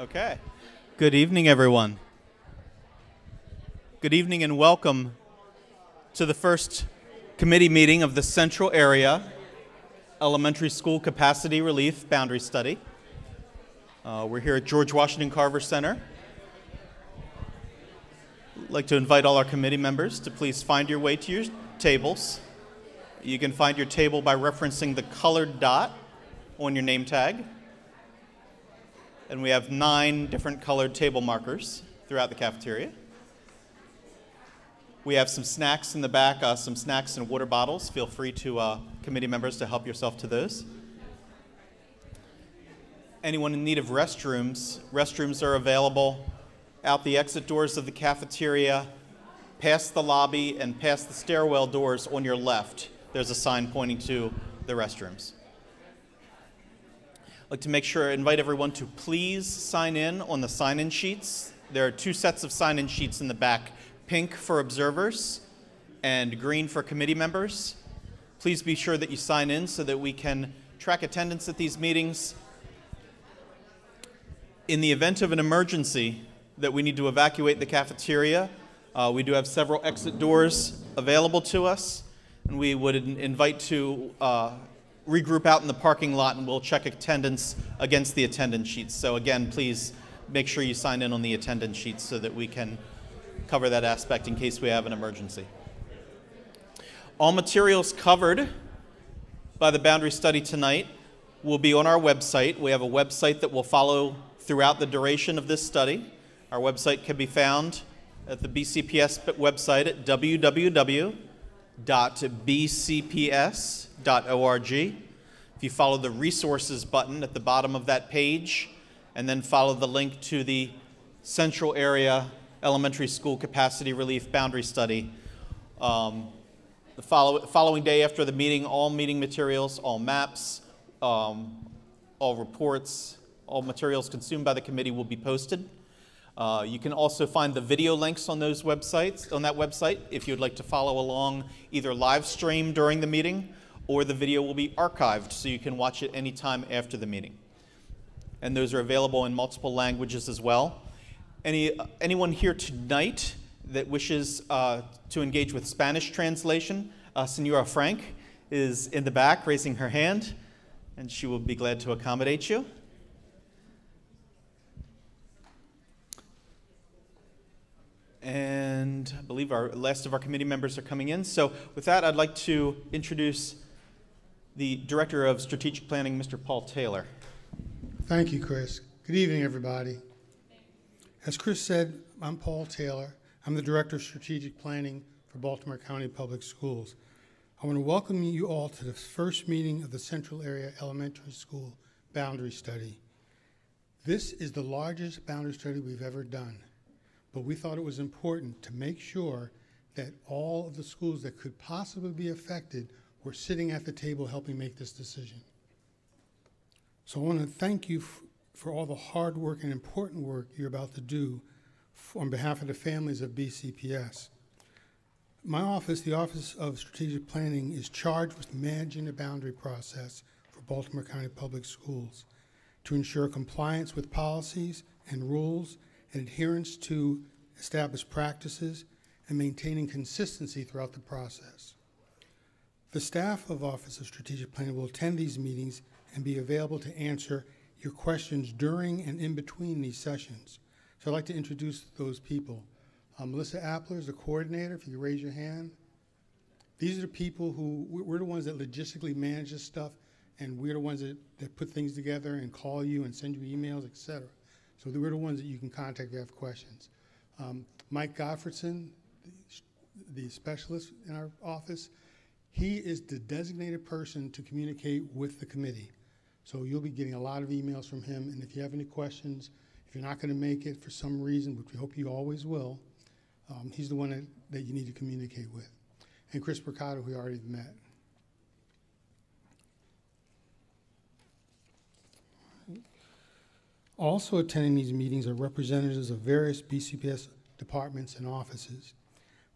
Okay. Good evening, everyone. Good evening and welcome to the first committee meeting of the Central Area Elementary School Capacity Relief Boundary Study. Uh, we're here at George Washington Carver Center. I'd like to invite all our committee members to please find your way to your tables. You can find your table by referencing the colored dot on your name tag. And we have nine different colored table markers throughout the cafeteria. We have some snacks in the back, uh, some snacks and water bottles. Feel free to, uh, committee members, to help yourself to those. Anyone in need of restrooms, restrooms are available out the exit doors of the cafeteria, past the lobby, and past the stairwell doors on your left. There's a sign pointing to the restrooms. I'd like to make sure, I invite everyone to please sign in on the sign in sheets. There are two sets of sign in sheets in the back pink for observers and green for committee members. Please be sure that you sign in so that we can track attendance at these meetings. In the event of an emergency that we need to evacuate the cafeteria, uh, we do have several exit doors available to us, and we would invite to uh, regroup out in the parking lot and we'll check attendance against the attendance sheets. So again, please make sure you sign in on the attendance sheets so that we can cover that aspect in case we have an emergency. All materials covered by the boundary study tonight will be on our website. We have a website that will follow throughout the duration of this study. Our website can be found at the BCPS website at www www.bcps.org. If you follow the resources button at the bottom of that page, and then follow the link to the Central Area Elementary School Capacity Relief Boundary Study. Um, the follow, following day after the meeting, all meeting materials, all maps, um, all reports, all materials consumed by the committee will be posted. Uh, you can also find the video links on those websites, on that website, if you'd like to follow along either live stream during the meeting or the video will be archived so you can watch it anytime after the meeting. And those are available in multiple languages as well. Any, uh, anyone here tonight that wishes uh, to engage with Spanish translation, uh, Senora Frank is in the back raising her hand, and she will be glad to accommodate you. And I believe our last of our committee members are coming in. So with that, I'd like to introduce the Director of Strategic Planning, Mr. Paul Taylor. Thank you, Chris. Good evening, everybody. As Chris said, I'm Paul Taylor. I'm the Director of Strategic Planning for Baltimore County Public Schools. I want to welcome you all to the first meeting of the Central Area Elementary School Boundary Study. This is the largest boundary study we've ever done but we thought it was important to make sure that all of the schools that could possibly be affected were sitting at the table helping make this decision. So I want to thank you for all the hard work and important work you're about to do on behalf of the families of BCPS. My office, the Office of Strategic Planning, is charged with managing the boundary process for Baltimore County Public Schools to ensure compliance with policies and rules and adherence to established practices and maintaining consistency throughout the process. The staff of Office of Strategic Planning will attend these meetings and be available to answer your questions during and in between these sessions. So I'd like to introduce those people. Um, Melissa Appler is the coordinator, if you could raise your hand. These are the people who, we're the ones that logistically manage this stuff, and we're the ones that, that put things together and call you and send you emails, et cetera. So we're the ones that you can contact if you have questions. Um, Mike Gottfredson, the, the specialist in our office, he is the designated person to communicate with the committee. So you'll be getting a lot of emails from him, and if you have any questions, if you're not going to make it for some reason, which we hope you always will, um, he's the one that, that you need to communicate with. And Chris Mercado, we already met. Also attending these meetings are representatives of various BCPS departments and offices.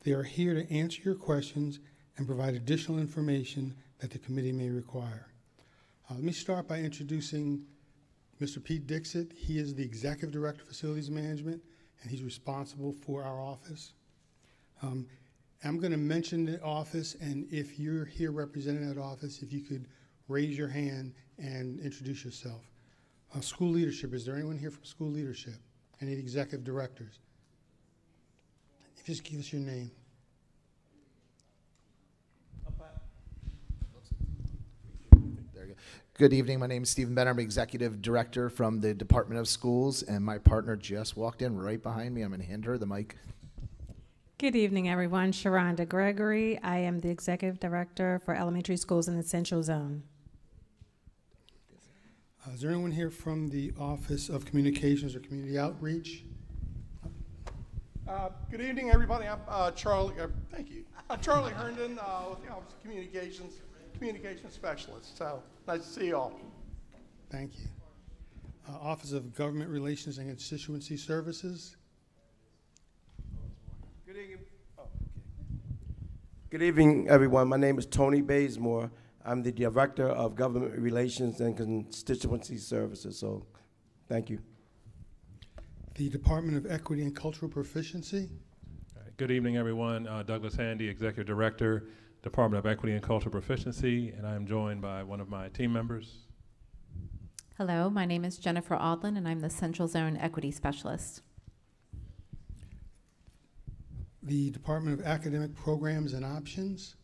They are here to answer your questions and provide additional information that the committee may require. Uh, let me start by introducing Mr. Pete Dixit, he is the Executive Director of Facilities Management, and he's responsible for our office. Um, I'm going to mention the office, and if you're here representing that office, if you could raise your hand and introduce yourself. Uh, school leadership, is there anyone here from school leadership? Any executive directors? Just give us your name. There you go. Good evening. My name is Stephen Benner. I'm Executive Director from the Department of Schools, and my partner just walked in right behind me. I'm going to hand her the mic. Good evening, everyone. Sharonda Gregory. I am the Executive Director for Elementary Schools in the Central Zone. Uh, is there anyone here from the Office of Communications or Community Outreach? Uh, Good evening, everybody. I'm uh, Charlie, uh, thank you. I'm Charlie Herndon, uh, with the Office of Communications, Communications Specialist. So, nice to see you all. Thank you. Uh, Office of Government Relations and Constituency Services? Good evening. oh, okay. Good evening, everyone. My name is Tony Bazemore. I'm the Director of Government Relations and Constituency Services, so thank you. The Department of Equity and Cultural Proficiency? All right. Good evening, everyone. Uh, Douglas Handy, Executive Director, Department of Equity and Cultural Proficiency, and I am joined by one of my team members. Hello, my name is Jennifer Aldlin, and I'm the Central Zone Equity Specialist. The Department of Academic Programs and Options?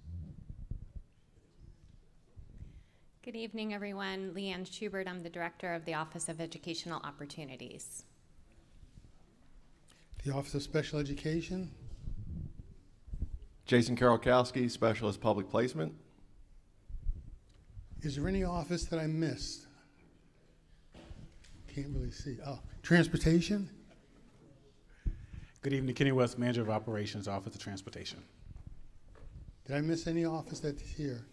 Good evening, everyone. Leanne Schubert. I'm the Director of the Office of Educational Opportunities. The Office of Special Education? Jason Karolkowski, Specialist Public Placement. Is there any office that I missed? Can't really see. Oh, Transportation? Good evening, Kenny West, Manager of Operations, Office of Transportation. Did I miss any office that's here?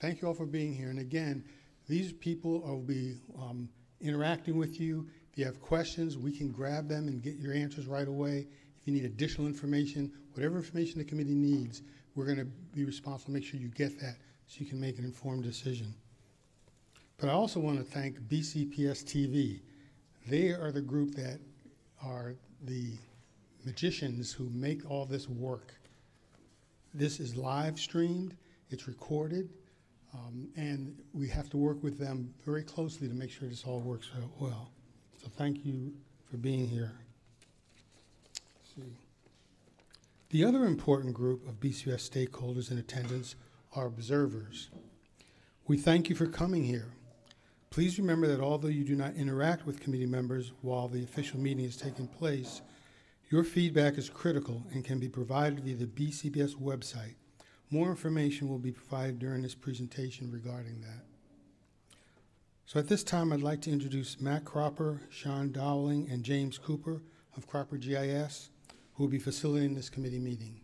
Thank you all for being here. And again, these people will be um, interacting with you. If you have questions, we can grab them and get your answers right away. If you need additional information, whatever information the committee needs, we're going to be responsible to make sure you get that so you can make an informed decision. But I also want to thank BCPS TV. They are the group that are the magicians who make all this work. This is live streamed, it's recorded, um, and we have to work with them very closely to make sure this all works out well. So thank you for being here. The other important group of BCS stakeholders in attendance are observers. We thank you for coming here. Please remember that although you do not interact with committee members while the official meeting is taking place, your feedback is critical and can be provided via the BCPS website. More information will be provided during this presentation regarding that. So at this time, I'd like to introduce Matt Cropper, Sean Dowling, and James Cooper of Cropper GIS, who will be facilitating this committee meeting.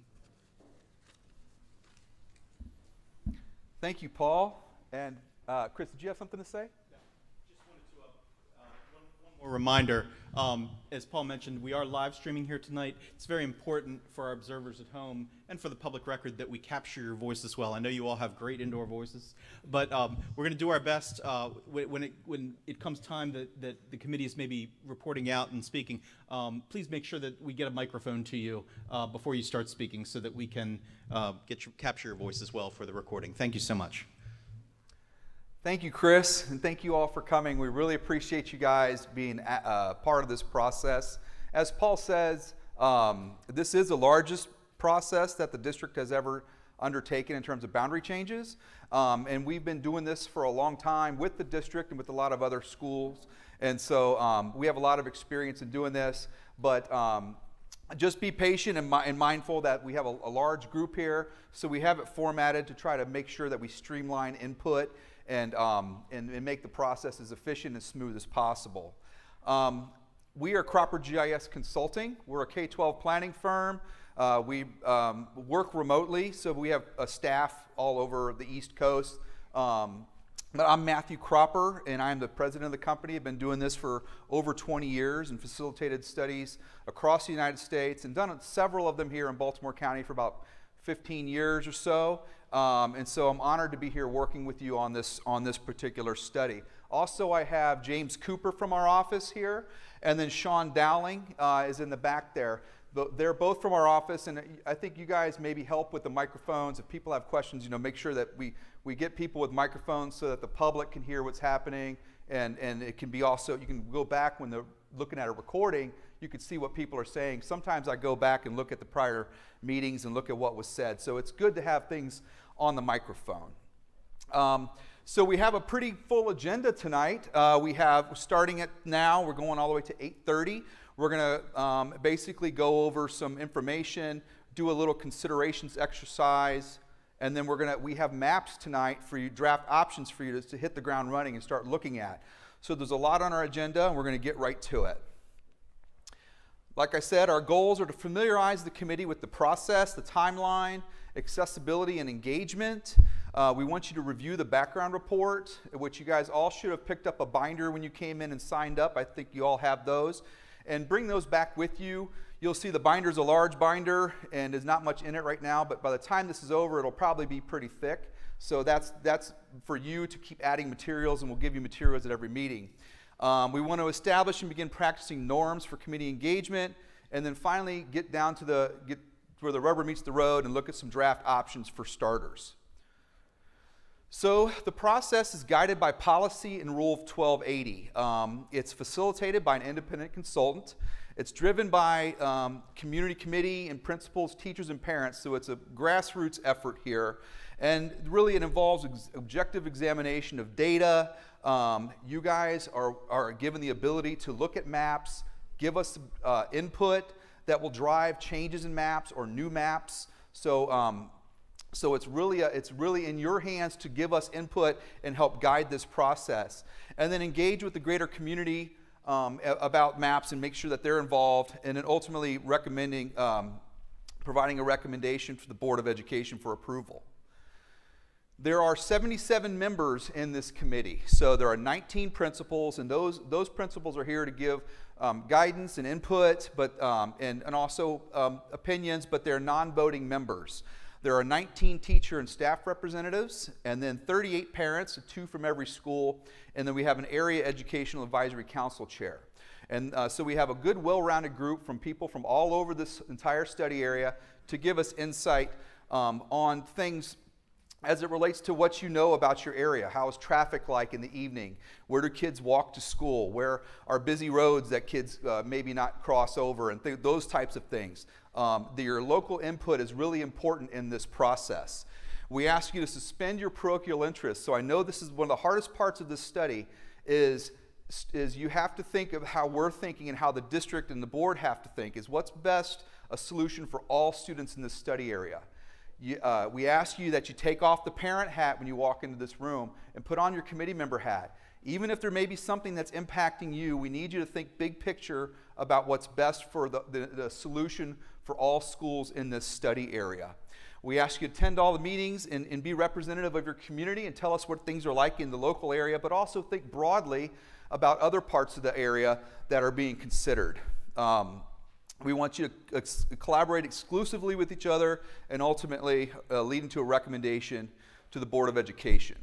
Thank you, Paul. And uh, Chris, did you have something to say? Just wanted to, uh, uh, one reminder. Um, as Paul mentioned, we are live streaming here tonight. It's very important for our observers at home and for the public record that we capture your voice as well. I know you all have great indoor voices, but um, we're going to do our best uh, when, when, it, when it comes time that, that the committee is maybe reporting out and speaking. Um, please make sure that we get a microphone to you uh, before you start speaking so that we can uh, get your, capture your voice as well for the recording. Thank you so much. Thank you, Chris, and thank you all for coming. We really appreciate you guys being uh, part of this process. As Paul says, um, this is the largest process that the district has ever undertaken in terms of boundary changes. Um, and we've been doing this for a long time with the district and with a lot of other schools. And so um, we have a lot of experience in doing this. But um, just be patient and, mi and, mindful that we have a, a large group here. So we have it formatted to try to make sure that we streamline input and, um, and, and, make the process as efficient and smooth as possible. Um, we are Cropper GIS Consulting. We're a K-12 planning firm. Uh, we um, work remotely, so we have a staff all over the East Coast. Um, but I'm Matthew Cropper, and I'm the president of the company. I've been doing this for over 20 years and facilitated studies across the United States and done several of them here in Baltimore County for about 15 years or so. Um, and so I'm honored to be here working with you on this, on this particular study. Also, I have James Cooper from our office here, and then Sean Dowling uh, is in the back there. They're both from our office, and I think you guys maybe help with the microphones. If people have questions, you know, make sure that we, we get people with microphones so that the public can hear what's happening, and, and it can be also, you can go back when they're looking at a recording, you can see what people are saying. Sometimes I go back and look at the prior meetings and look at what was said. So it's good to have things on the microphone. Um, so we have a pretty full agenda tonight. Uh, we have starting at now. We're going all the way to 8:30. We're going to um, basically go over some information, do a little considerations exercise, and then we're going to we have maps tonight for you, draft options for you to, to hit the ground running and start looking at. So there's a lot on our agenda, and we're going to get right to it. Like I said, our goals are to familiarize the committee with the process, the timeline, accessibility, and engagement. Uh, we want you to review the background report, which you guys all should have picked up a binder when you came in and signed up. I think you all have those. And bring those back with you. You'll see the binder is a large binder and there's not much in it right now, but by the time this is over, it'll probably be pretty thick. So that's, that's for you to keep adding materials, and we'll give you materials at every meeting. Um, we want to establish and begin practicing norms for committee engagement, and then finally get down to the get where the rubber meets the road and look at some draft options for starters. So the process is guided by policy and Rule of 1280. Um, it's facilitated by an independent consultant. It's driven by um, community committee and principals, teachers, and parents. So it's a grassroots effort here. And really, it involves ex- objective examination of data. Um, you guys are, are given the ability to look at maps, give us uh, input that will drive changes in maps or new maps. So um, so it's really, a, it's really in your hands to give us input and help guide this process. And then engage with the greater community um, about maps and make sure that they're involved. And then ultimately recommending, um, providing a recommendation for the Board of Education for approval. There are 77 members in this committee. So there are 19 principals, and those, those principals are here to give um, guidance and input, but, um, and, and also um, opinions, but they're non voting members. There are 19 teacher and staff representatives, and then 38 parents, two from every school, and then we have an area educational advisory council chair. And uh, so we have a good, well rounded group from people from all over this entire study area to give us insight um, on things as it relates to what you know about your area. How is traffic like in the evening? Where do kids walk to school? Where are busy roads that kids uh, maybe not cross over? And th- those types of things. Um, the, your local input is really important in this process. We ask you to suspend your parochial interest. So I know this is one of the hardest parts of this study is, is you have to think of how we're thinking and how the district and the board have to think is what's best a solution for all students in this study area. You, uh, we ask you that you take off the parent hat when you walk into this room and put on your committee member hat. Even if there may be something that's impacting you, we need you to think big picture about what's best for the, the, the solution for all schools in this study area. We ask you to attend all the meetings and, and, be representative of your community and tell us what things are like in the local area, but also think broadly about other parts of the area that are being considered. Um, we want you to ex- collaborate exclusively with each other and ultimately uh, leading to a recommendation to the Board of Education.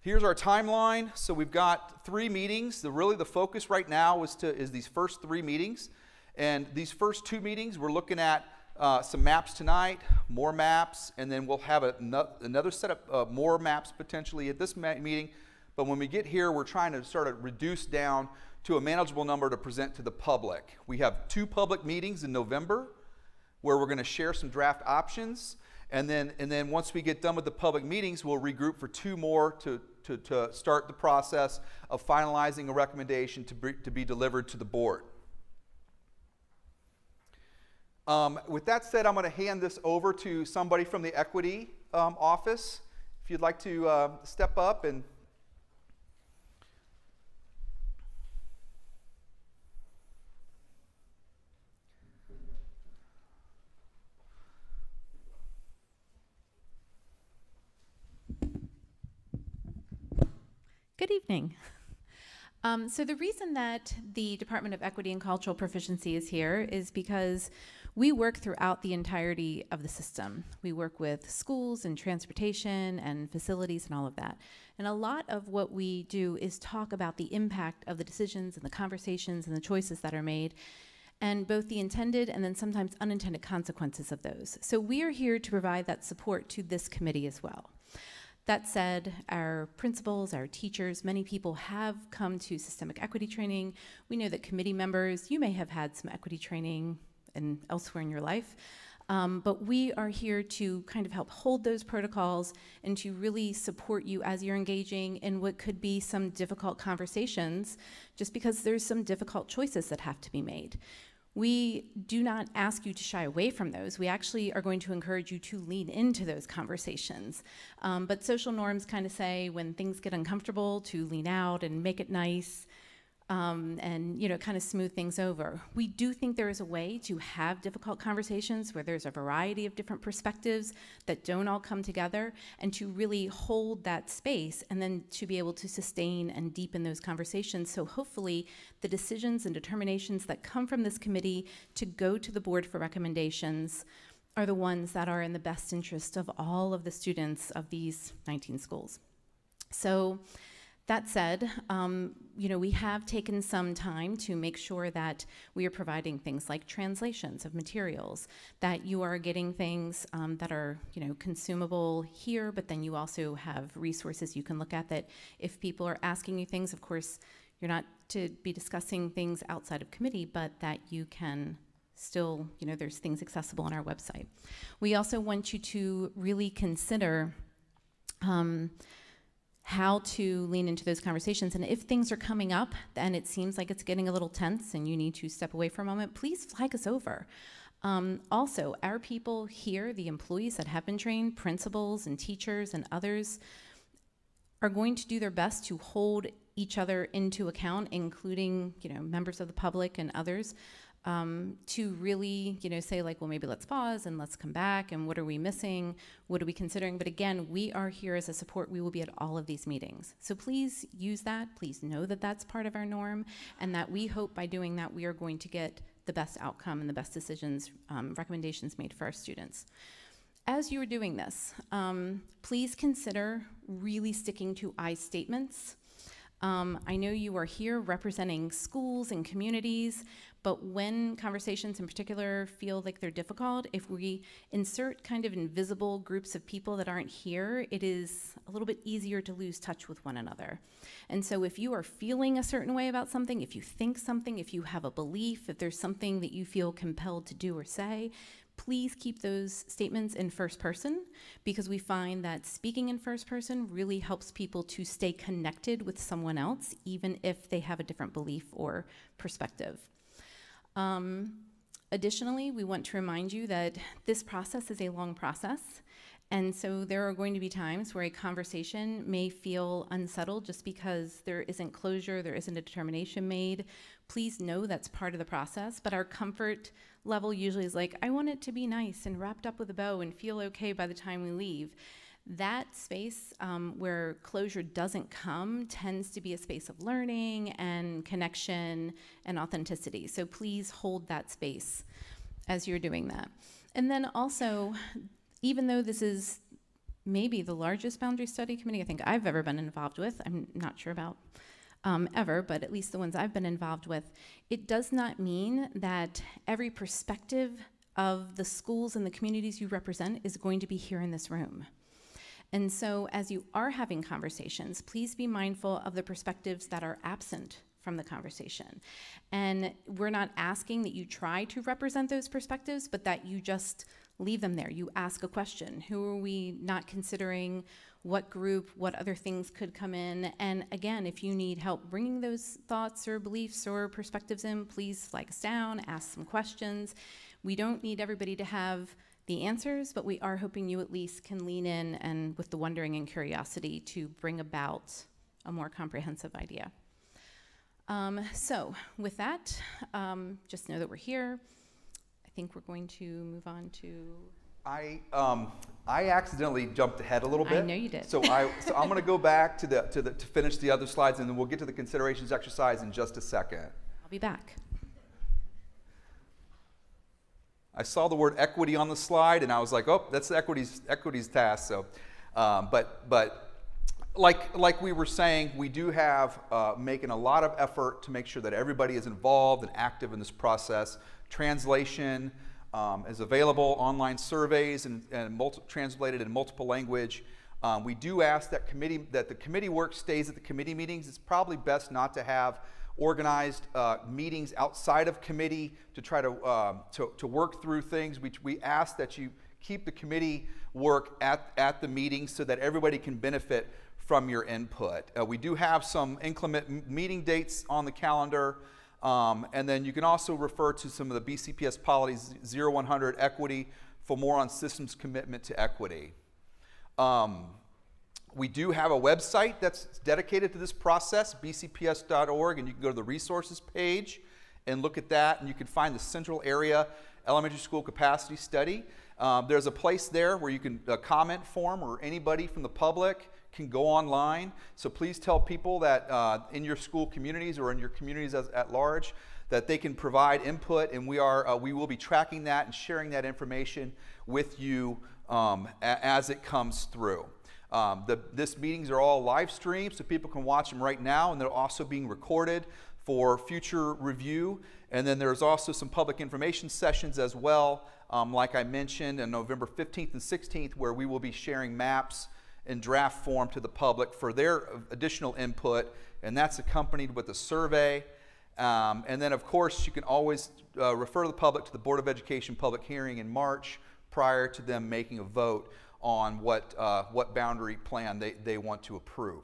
Here's our timeline. So we've got three meetings. The, really, the focus right now is, to, is these first three meetings. And these first two meetings, we're looking at uh, some maps tonight, more maps, and then we'll have a, another set of uh, more maps potentially at this meeting. But when we get here, we're trying to sort of reduce down to a manageable number to present to the public. We have two public meetings in November where we're going to share some draft options. And then, and then once we get done with the public meetings, we'll regroup for two more to, to, to start the process of finalizing a recommendation to be, to be delivered to the board. Um, with that said, I'm going to hand this over to somebody from the equity um, office. If you'd like to uh, step up and Good evening. Um, so the reason that the Department of Equity and Cultural Proficiency is here is because we work throughout the entirety of the system. We work with schools and transportation and facilities and all of that. And a lot of what we do is talk about the impact of the decisions and the conversations and the choices that are made and both the intended and then sometimes unintended consequences of those. So we are here to provide that support to this committee as well. That said, our principals, our teachers, many people have come to systemic equity training. We know that committee members, you may have had some equity training and elsewhere in your life. Um, but we are here to kind of help hold those protocols and to really support you as you're engaging in what could be some difficult conversations, just because there's some difficult choices that have to be made. We do not ask you to shy away from those. We actually are going to encourage you to lean into those conversations. Um, but social norms kind of say when things get uncomfortable to lean out and make it nice um, and you know kind of smooth things over. We do think there is a way to have difficult conversations where there's a variety of different perspectives that don't all come together, and to really hold that space, and then to be able to sustain and deepen those conversations. So hopefully, the decisions and determinations that come from this committee to go to the board for recommendations are the ones that are in the best interest of all of the students of these 19 schools. So. That said, um, you know, we have taken some time to make sure that we are providing things like translations of materials, that you are getting things um, that are, you know, consumable here, but then you also have resources you can look at that if people are asking you things, of course, you're not to be discussing things outside of committee, but that you can still, you know, there's things accessible on our website. We also want you to really consider um, how to lean into those conversations. And if things are coming up and it seems like it's getting a little tense and you need to step away for a moment, please flag us over. Um, also, our people here, the employees that have been trained, principals and teachers and others, are going to do their best to hold each other into account, including you know members of the public and others um, to really, you know, say like, well, maybe let's pause and let's come back and what are we missing? What are we considering? But again, we are here as a support. We will be at all of these meetings. So please use that. Please know that that's part of our norm and that we hope by doing that we are going to get the best outcome and the best decisions, um, recommendations made for our students. As you are doing this, um, please consider really sticking to I statements. Um, I know you are here representing schools and communities, but when conversations in particular feel like they're difficult, if we insert kind of invisible groups of people that aren't here, it is a little bit easier to lose touch with one another. And so if you are feeling a certain way about something, if you think something, if you have a belief, if there's something that you feel compelled to do or say, please keep those statements in first person because we find that speaking in first person really helps people to stay connected with someone else, even if they have a different belief or perspective. Um, additionally, we want to remind you that this process is a long process. And so there are going to be times where a conversation may feel unsettled just because there isn't closure, there isn't a determination made. Please know that's part of the process, but our comfort level usually is like, I want it to be nice and wrapped up with a bow and feel okay by the time we leave that space um, where closure doesn't come tends to be a space of learning and connection and authenticity. So please hold that space as you're doing that. And then also, even though this is maybe the largest boundary study committee I think I've ever been involved with, I'm not sure about um, ever, but at least the ones I've been involved with, it does not mean that every perspective of the schools and the communities you represent is going to be here in this room. And so, as you are having conversations, please be mindful of the perspectives that are absent from the conversation. And we're not asking that you try to represent those perspectives, but that you just leave them there. You ask a question Who are we not considering? What group? What other things could come in? And again, if you need help bringing those thoughts or beliefs or perspectives in, please flag us down, ask some questions. We don't need everybody to have the answers, but we are hoping you at least can lean in and with the wondering and curiosity to bring about a more comprehensive idea. Um, so with that, um, just know that we're here. I think we're going to move on to. I, um, I accidentally jumped ahead a little bit. I know you did. So, I, so I'm going to go back to, the, to, the, to finish the other slides, and then we'll get to the considerations exercise in just a second. I'll be back. I saw the word equity on the slide, and I was like, oh, that's the equities, equities task. So, um, but, but like, like we were saying, we do have uh, making a lot of effort to make sure that everybody is involved and active in this process. Translation um, is available, online surveys, and, and translated in multiple language. Um, we do ask that committee that the committee work stays at the committee meetings. It's probably best not to have organized uh, meetings outside of committee to try to, um, to, to work through things. We, we ask that you keep the committee work at, at the meetings so that everybody can benefit from your input. Uh, we do have some inclement meeting dates on the calendar. Um, and then you can also refer to some of the BCPS policies 0100 equity for more on systems commitment to equity. Um, we do have a website that's dedicated to this process, bcps.org, and you can go to the resources page and look at that, and you can find the Central Area Elementary School Capacity Study. Um, there's a place there where you can, a comment form, or anybody from the public can go online. So please tell people that uh, in your school communities or in your communities as, at large that they can provide input, and we are uh, we will be tracking that and sharing that information with you um, as it comes through. Um, the, this meetings are all live streamed, so people can watch them right now, and they're also being recorded for future review. And then there's also some public information sessions as well, um, like I mentioned, on November 15th and 16th, where we will be sharing maps in draft form to the public for their additional input, and that's accompanied with a survey. Um, and then, of course, you can always uh, refer the public to the Board of Education public hearing in March prior to them making a vote on what, uh, what boundary plan they, they want to approve.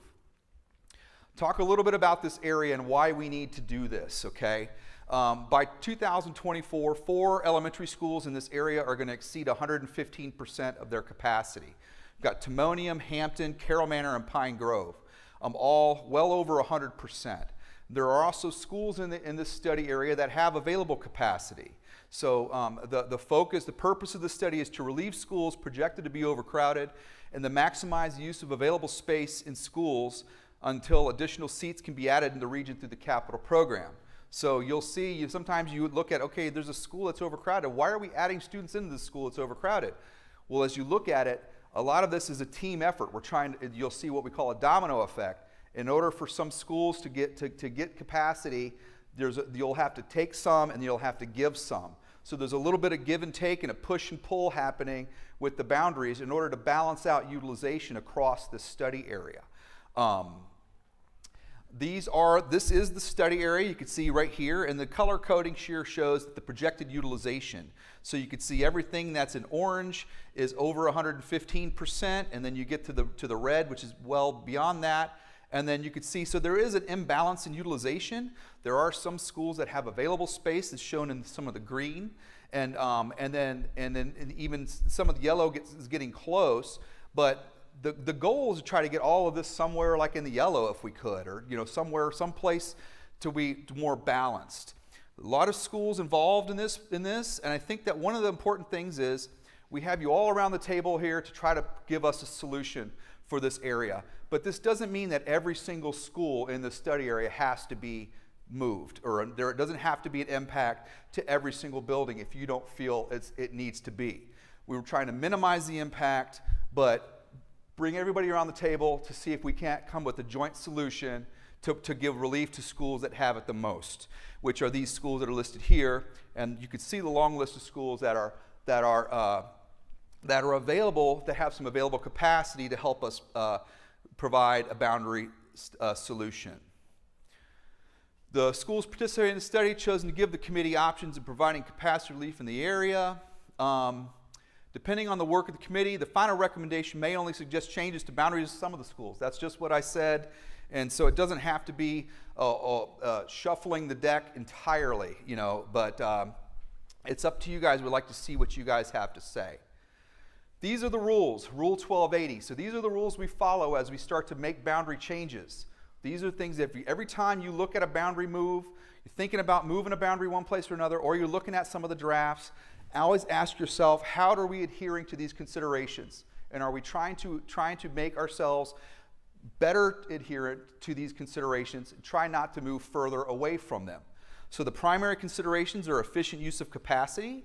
Talk a little bit about this area and why we need to do this, okay? Um, by 2024, four elementary schools in this area are going to exceed 115% of their capacity. We've got Timonium, Hampton, Carroll Manor, and Pine Grove, um, all well over 100%. There are also schools in, the, in this study area that have available capacity. So um, the, the focus, the purpose of the study is to relieve schools projected to be overcrowded and to maximize the use of available space in schools until additional seats can be added in the region through the capital program. So you'll see, you, sometimes you would look at, okay, there's a school that's overcrowded. Why are we adding students into this school that's overcrowded? Well, as you look at it, a lot of this is a team effort. We're trying to, you'll see what we call a domino effect. In order for some schools to get, to, to get capacity, there's a, you'll have to take some and you'll have to give some. So there's a little bit of give and take and a push and pull happening with the boundaries in order to balance out utilization across this study area. Um, these are, this is the study area you can see right here, and the color coding here shows the projected utilization. So you can see everything that's in orange is over 115%, and then you get to the, to the red, which is well beyond that. And then you could see, so there is an imbalance in utilization. There are some schools that have available space, as shown in some of the green, and, um, and then, and then and even some of the yellow gets, is getting close. But the, the goal is to try to get all of this somewhere like in the yellow if we could, or you know, somewhere, someplace to be more balanced. A lot of schools involved in this, in this, and I think that one of the important things is we have you all around the table here to try to give us a solution for this area. But this doesn't mean that every single school in the study area has to be moved, or there doesn't have to be an impact to every single building if you don't feel it needs to be. We were trying to minimize the impact, but bring everybody around the table to see if we can't come with a joint solution to, to give relief to schools that have it the most, which are these schools that are listed here. And you can see the long list of schools that are, that are, uh, that are available, that have some available capacity to help us uh, provide a boundary uh, solution. The schools participating in the study chosen to give the committee options in providing capacity relief in the area. Um, depending on the work of the committee, the final recommendation may only suggest changes to boundaries of some of the schools. That's just what I said. And so it doesn't have to be uh, uh, uh shuffling the deck entirely, you know, but um, it's up to you guys. We'd like to see what you guys have to say. These are the rules, Rule 1280. So these are the rules we follow as we start to make boundary changes. These are things that you, every time you look at a boundary move, you're thinking about moving a boundary one place or another, or you're looking at some of the drafts, always ask yourself, how are we adhering to these considerations? And are we trying to, trying to make ourselves better adherent to these considerations and try not to move further away from them? So the primary considerations are efficient use of capacity,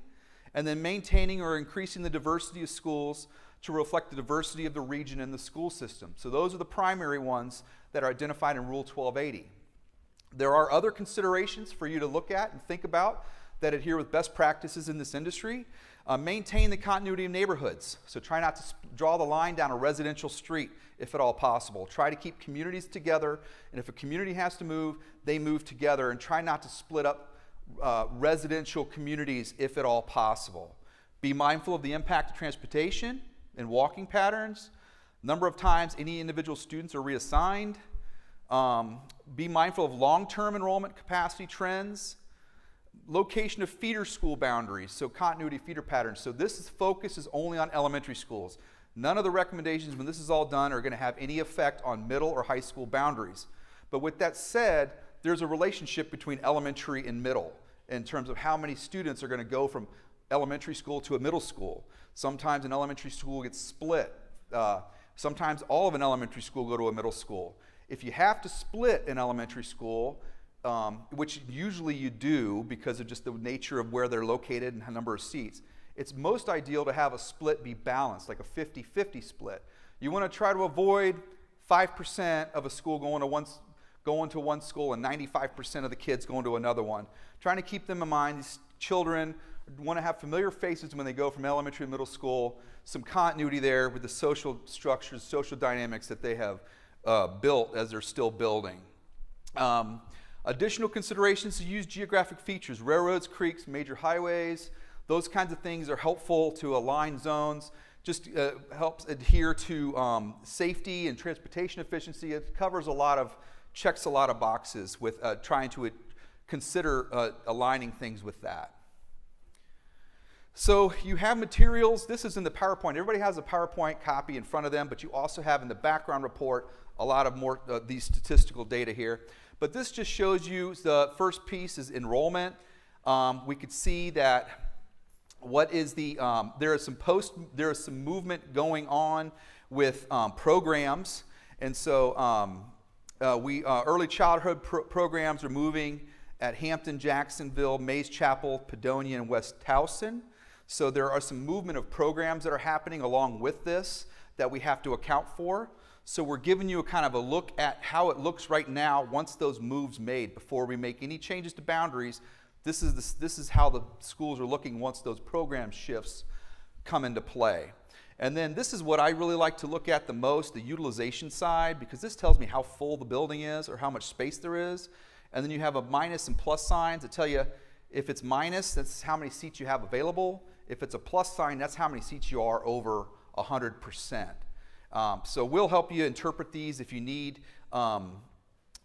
and then maintaining or increasing the diversity of schools to reflect the diversity of the region and the school system. So those are the primary ones that are identified in Rule 1280. There are other considerations for you to look at and think about that adhere with best practices in this industry. Uh, maintain the continuity of neighborhoods. So try not to draw the line down a residential street if at all possible. Try to keep communities together, and if a community has to move, they move together, and try not to split up uh, residential communities if at all possible. Be mindful of the impact of transportation and walking patterns, number of times any individual students are reassigned. Um, be mindful of long term enrollment capacity trends, location of feeder school boundaries, so continuity feeder patterns. So this is, focus is only on elementary schools. None of the recommendations, when this is all done, are going to have any effect on middle or high school boundaries. But with that said, there's a relationship between elementary and middle in terms of how many students are going to go from elementary school to a middle school. Sometimes an elementary school gets split. Uh, sometimes all of an elementary school go to a middle school. If you have to split an elementary school, um, which usually you do because of just the nature of where they're located and the number of seats, it's most ideal to have a split be balanced, like a 50 50 split. You want to try to avoid 5% of a school going to one, going to one school and 95% of the kids going to another one. Trying to keep them in mind, these children want to have familiar faces when they go from elementary to middle school, some continuity there with the social structures, social dynamics that they have uh, built as they're still building. Um, additional considerations to use geographic features, railroads, creeks, major highways, those kinds of things are helpful to align zones. Just uh, helps adhere to um, safety and transportation efficiency. It covers a lot of, checks a lot of boxes with uh, trying to consider uh, aligning things with that. So you have materials. This is in the PowerPoint. Everybody has a PowerPoint copy in front of them, but you also have in the background report a lot of more uh, these statistical data here. But this just shows you the first piece is enrollment. Um, we could see that what is the um, there is some post there is some movement going on with um, programs, and so um, uh, we uh, early childhood pro programs are moving at Hampton, Jacksonville, Mays Chapel, Padonia, and West Towson. So there are some movement of programs that are happening along with this that we have to account for. So we're giving you a kind of a look at how it looks right now once those moves made before we make any changes to boundaries. This is, the, this is how the schools are looking once those program shifts come into play. And then this is what I really like to look at the most, the utilization side, because this tells me how full the building is or how much space there is. And then you have a minus and plus signs that tell you if it's minus, that's how many seats you have available. If it's a plus sign, that's how many seats you are over 100%. Um, so we'll help you interpret these if you need, um,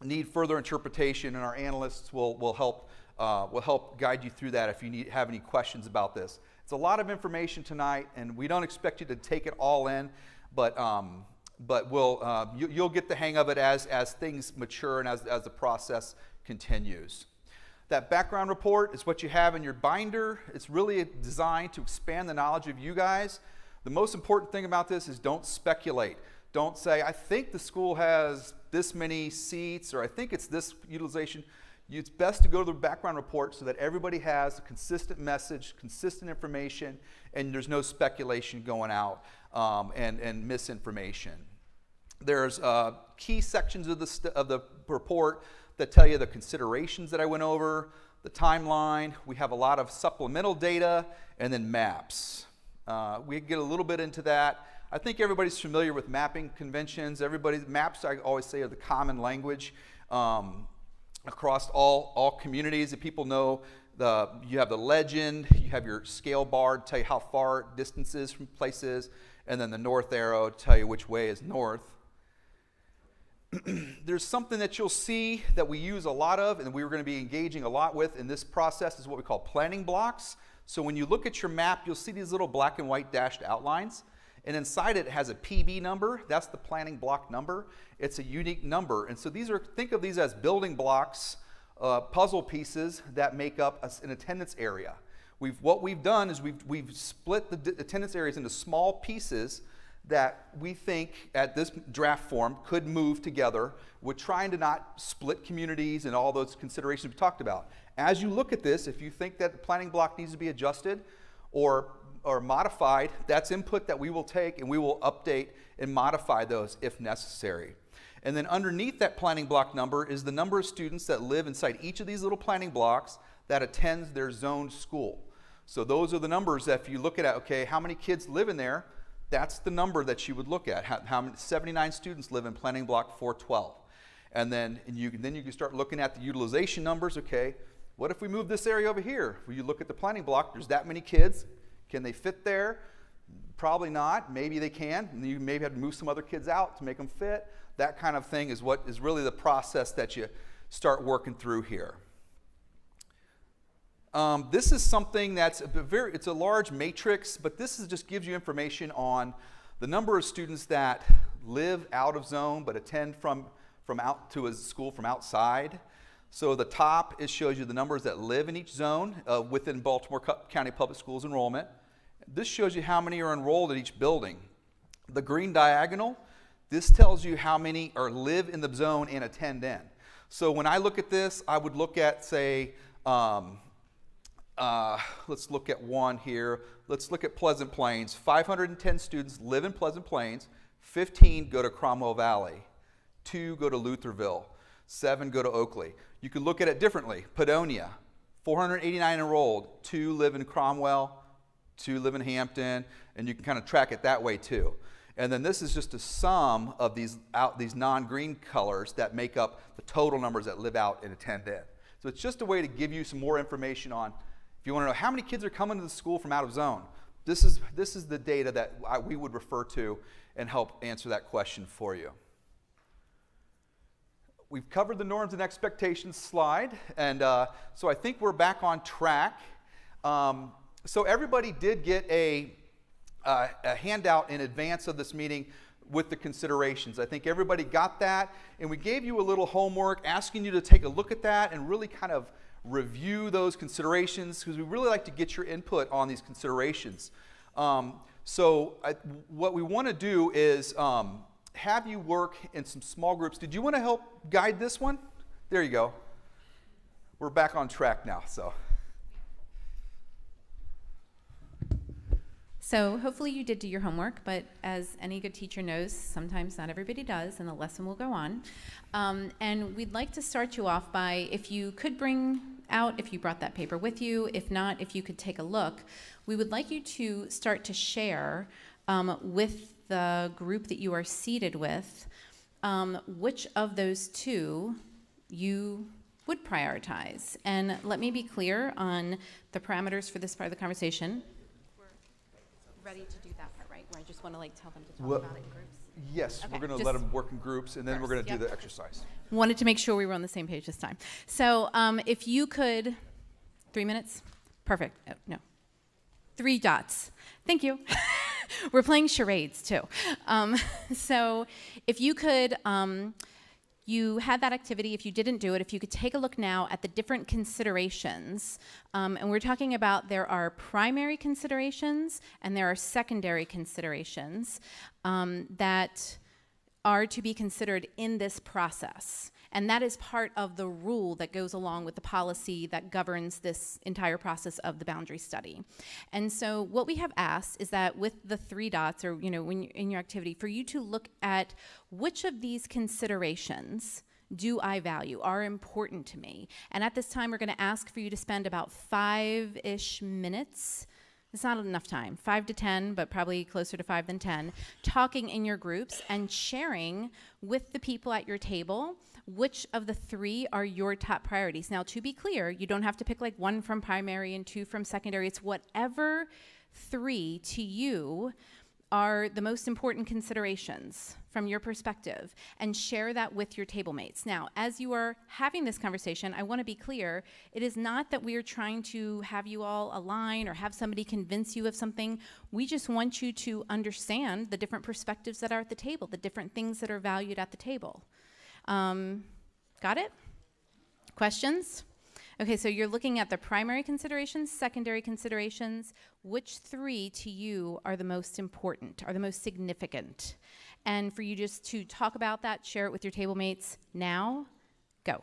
need further interpretation, and our analysts will, will, help, uh, will help guide you through that if you need, have any questions about this. It's a lot of information tonight, and we don't expect you to take it all in, but, um, but we'll, uh, you, will get the hang of it as, as things mature and as, as the process continues. That background report is what you have in your binder. It's really designed to expand the knowledge of you guys. The most important thing about this is don't speculate. Don't say, I think the school has this many seats or I think it's this utilization. It's best to go to the background report so that everybody has a consistent message, consistent information, and there's no speculation going out um, and, and misinformation. There's uh, key sections of the, of the report that tell you the considerations that I went over, the timeline. We have a lot of supplemental data and then maps. Uh, we get a little bit into that. I think everybody's familiar with mapping conventions. Everybody, maps, I always say, are the common language um, across all, all communities that people know. The, you have the legend, you have your scale bar to tell you how far distance is from places, and then the north arrow to tell you which way is north. there's something that you'll see that we use a lot of and we're going to be engaging a lot with in this process is what we call planning blocks. So when you look at your map, you'll see these little black and white dashed outlines. And inside it has a PB number. That's the planning block number. It's a unique number. And so these are, think of these as building blocks, uh, puzzle pieces that make up a, an attendance area. We've, what we've done is we've, we've split the attendance areas into small pieces that we think at this draft form could move together. We're trying to not split communities and all those considerations we talked about. As you look at this, if you think that the planning block needs to be adjusted or, or modified, that's input that we will take and we will update and modify those if necessary. And then underneath that planning block number is the number of students that live inside each of these little planning blocks that attends their zoned school. So those are the numbers that if you look at, okay, how many kids live in there, that's the number that you would look at. How, how many, 79 students live in planning block 412. And then, and you, then you can start looking at the utilization numbers. Okay, what if we move this area over here? When you look at the planning block, there's that many kids. Can they fit there? Probably not. Maybe they can. You maybe have to move some other kids out to make them fit. That kind of thing is what is really the process that you start working through here. Um, this is something that's a very, it's a large matrix, but this is just gives you information on the number of students that live out of zone but attend from, from out to a school from outside. So the top, it shows you the numbers that live in each zone uh, within Baltimore County Public Schools enrollment. This shows you how many are enrolled at each building. The green diagonal, this tells you how many are live in the zone and attend in. So when I look at this, I would look at, say, um, uh, let's look at one here. Let's look at Pleasant Plains. 510 students live in Pleasant Plains. 15 go to Cromwell Valley. Two go to Lutherville. Seven go to Oakleigh. You can look at it differently. Padonia, 489 enrolled. Two live in Cromwell. Two live in Hampton. And you can kind of track it that way too. And then this is just a sum of these, out, these non-green colors that make up the total numbers that live out and attend in. So it's just a way to give you some more information on if you want to know how many kids are coming to the school from out of zone, this is, this is the data that I, we would refer to and help answer that question for you. We've covered the norms and expectations slide, and uh, so I think we're back on track. Um, so everybody did get a, uh, a handout in advance of this meeting with the considerations. I think everybody got that, and we gave you a little homework asking you to take a look at that and really kind of review those considerations because we really like to get your input on these considerations. Um, so I, what we want to do is um, have you work in some small groups. Did you want to help guide this one? There you go. We're back on track now, so. So hopefully you did do your homework, but as any good teacher knows, sometimes not everybody does, and the lesson will go on. Um, and we'd like to start you off by, if you could bring out, if you brought that paper with you, if not, if you could take a look, we would like you to start to share um, with the group that you are seated with um, which of those two you would prioritize. And let me be clear on the parameters for this part of the conversation We're ready to do that part, right? Where I just want to like tell them to talk well, about it in groups? Yes, okay, we're going to let them work in groups, and then we we're going to yep. do the exercise. Wanted to make sure we were on the same page this time. So um, if you could, three minutes? Perfect. Oh, no. Three dots. Thank you. we're playing charades too. Um, so if you could. Um, you had that activity, if you didn't do it, if you could take a look now at the different considerations, um, and we're talking about there are primary considerations and there are secondary considerations um, that are to be considered in this process. And that is part of the rule that goes along with the policy that governs this entire process of the boundary study. And so what we have asked is that with the three dots, or you know, when in your activity, for you to look at which of these considerations do I value, are important to me. And at this time, we're going to ask for you to spend about five ish minutes it's not enough time, five to 10, but probably closer to five than 10, talking in your groups and sharing with the people at your table which of the three are your top priorities. Now, to be clear, you don't have to pick like one from primary and two from secondary. It's whatever three to you are the most important considerations from your perspective and share that with your table mates. Now, as you are having this conversation, I want to be clear it is not that we are trying to have you all align or have somebody convince you of something. We just want you to understand the different perspectives that are at the table, the different things that are valued at the table. Um, got it? Questions? Okay, so you're looking at the primary considerations, secondary considerations. Which three to you are the most important, are the most significant? And for you just to talk about that, share it with your table mates now, go.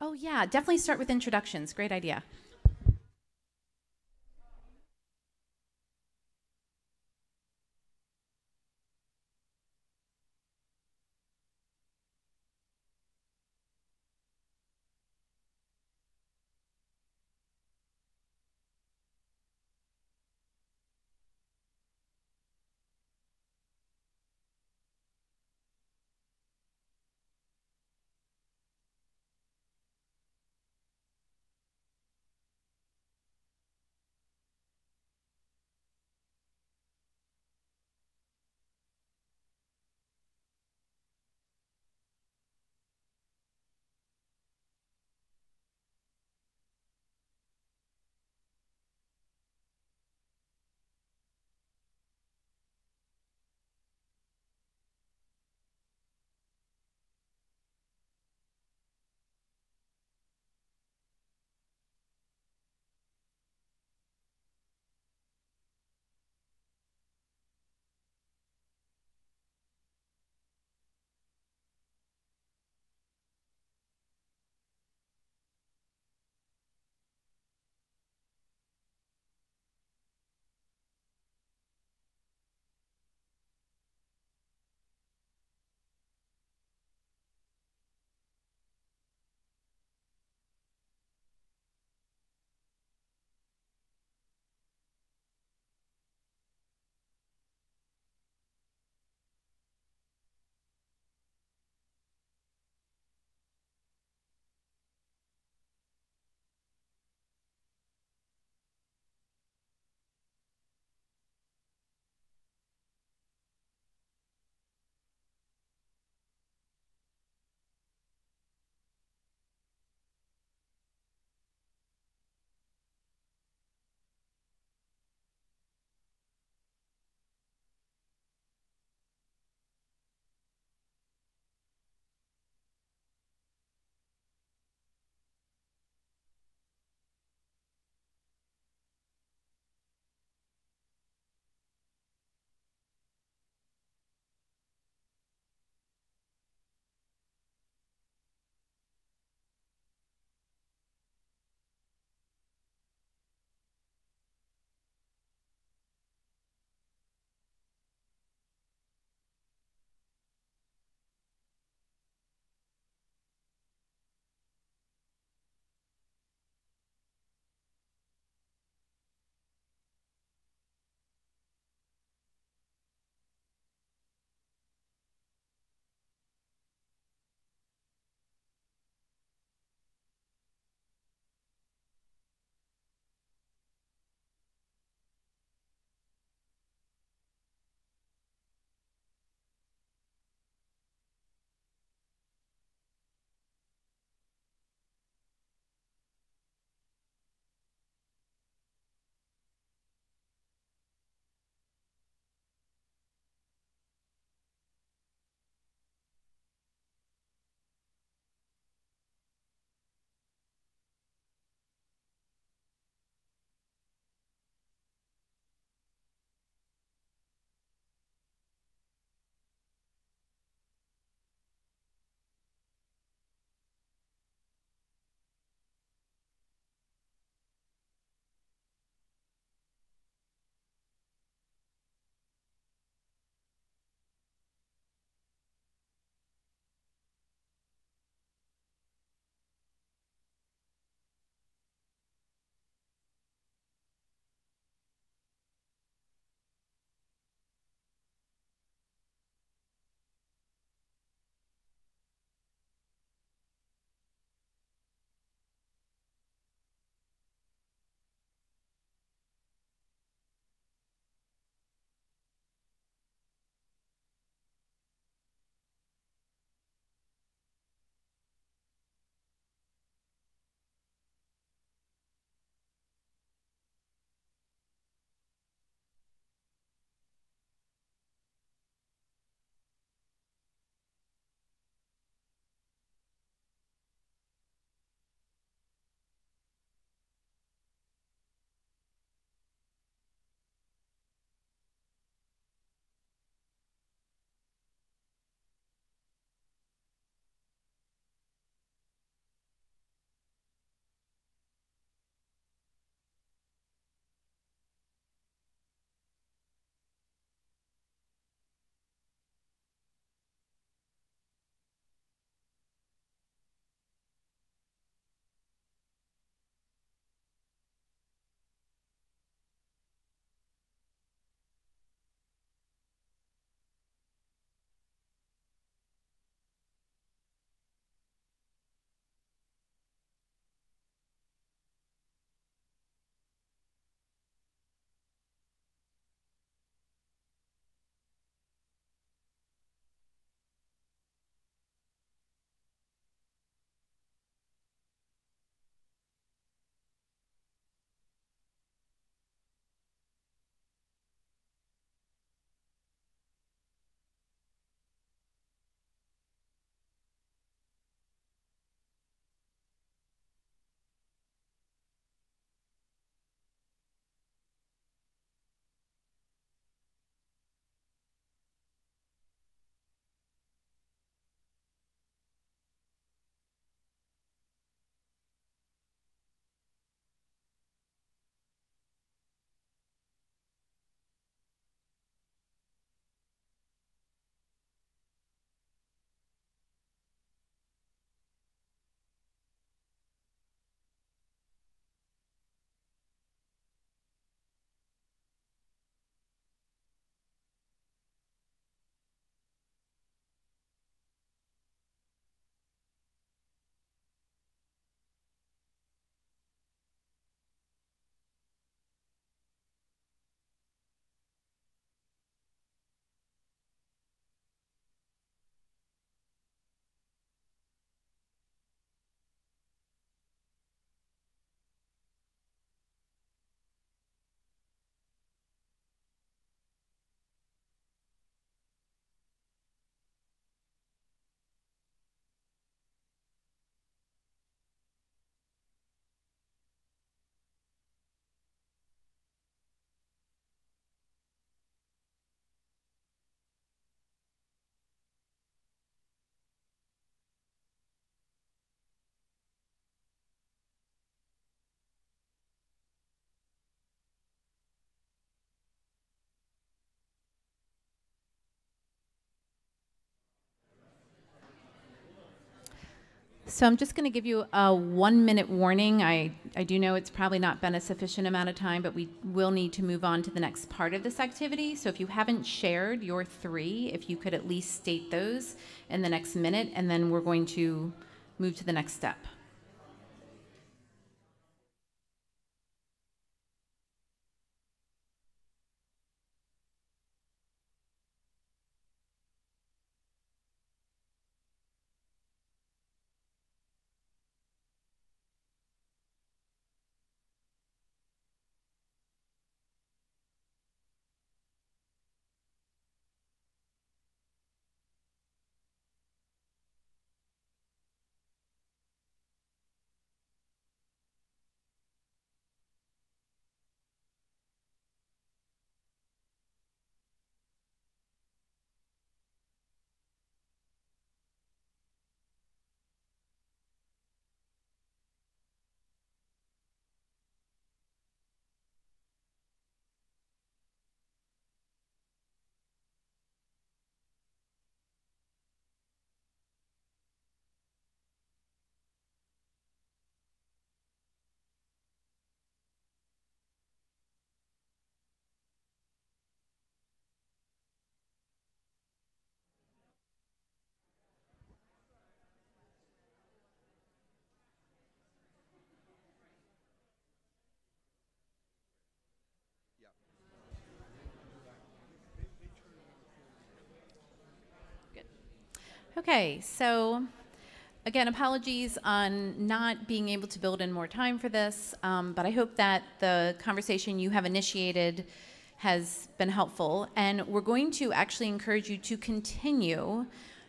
Oh, yeah, definitely start with introductions. Great idea. So I'm just going to give you a one minute warning. I, I do know it's probably not been a sufficient amount of time, but we will need to move on to the next part of this activity. So if you haven't shared your three, if you could at least state those in the next minute, and then we're going to move to the next step. Okay, so again, apologies on not being able to build in more time for this, um, but I hope that the conversation you have initiated has been helpful. And we're going to actually encourage you to continue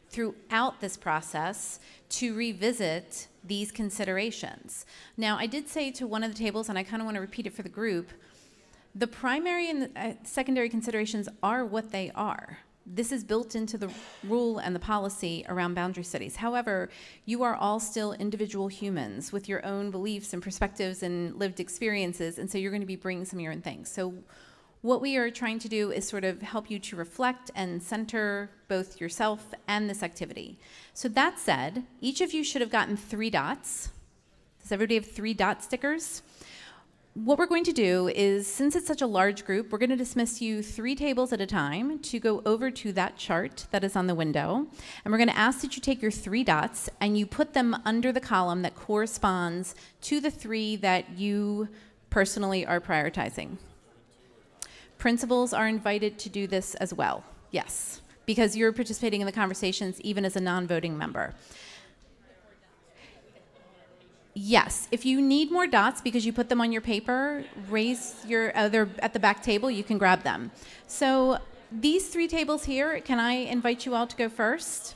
throughout this process to revisit these considerations. Now, I did say to one of the tables, and I kind of want to repeat it for the group, the primary and the, uh, secondary considerations are what they are. This is built into the rule and the policy around boundary studies. However, you are all still individual humans with your own beliefs and perspectives and lived experiences, and so you're going to be bringing some of your own things. So what we are trying to do is sort of help you to reflect and center both yourself and this activity. So that said, each of you should have gotten three dots. Does everybody have three dot stickers? What we're going to do is, since it's such a large group, we're going to dismiss you three tables at a time to go over to that chart that is on the window. And we're going to ask that you take your three dots and you put them under the column that corresponds to the three that you personally are prioritizing. Principals are invited to do this as well, yes, because you're participating in the conversations even as a non-voting member. Yes, if you need more dots because you put them on your paper, raise your other at the back table, you can grab them. So these three tables here, can I invite you all to go first?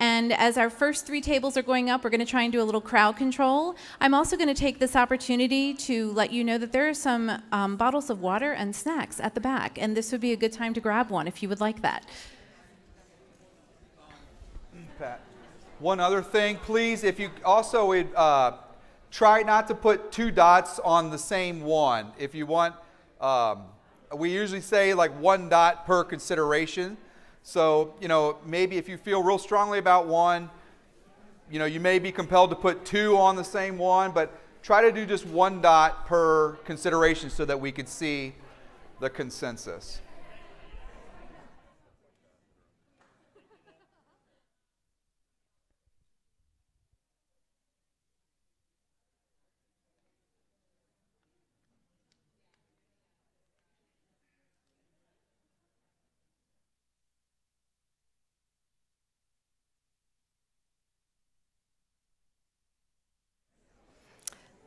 And as our first three tables are going up, we're going to try and do a little crowd control. I'm also going to take this opportunity to let you know that there are some um, bottles of water and snacks at the back, and this would be a good time to grab one if you would like that. Pat, one other thing, please, if you also would uh, try not to put two dots on the same one. If you want, um, we usually say like one dot per consideration. So, you know, maybe if you feel real strongly about one, you know, you may be compelled to put two on the same one, but try to do just one dot per consideration so that we could see the consensus.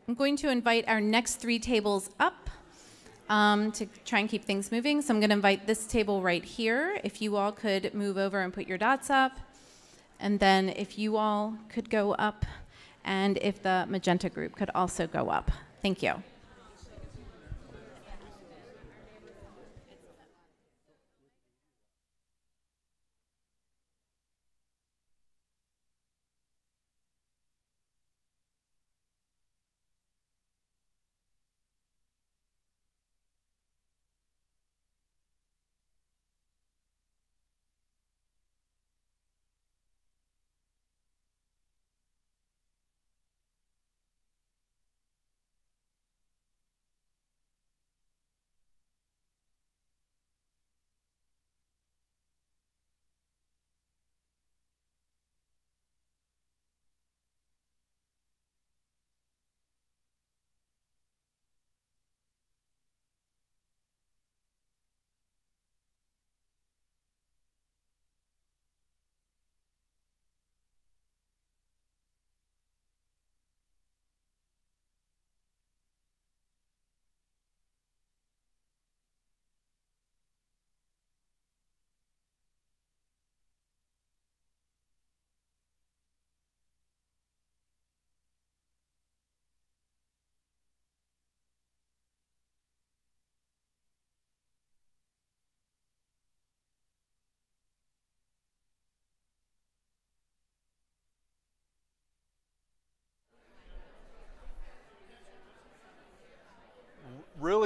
I'm going to invite our next three tables up um, to try and keep things moving. So I'm going to invite this table right here. If you all could move over and put your dots up. And then if you all could go up, and if the magenta group could also go up. Thank you.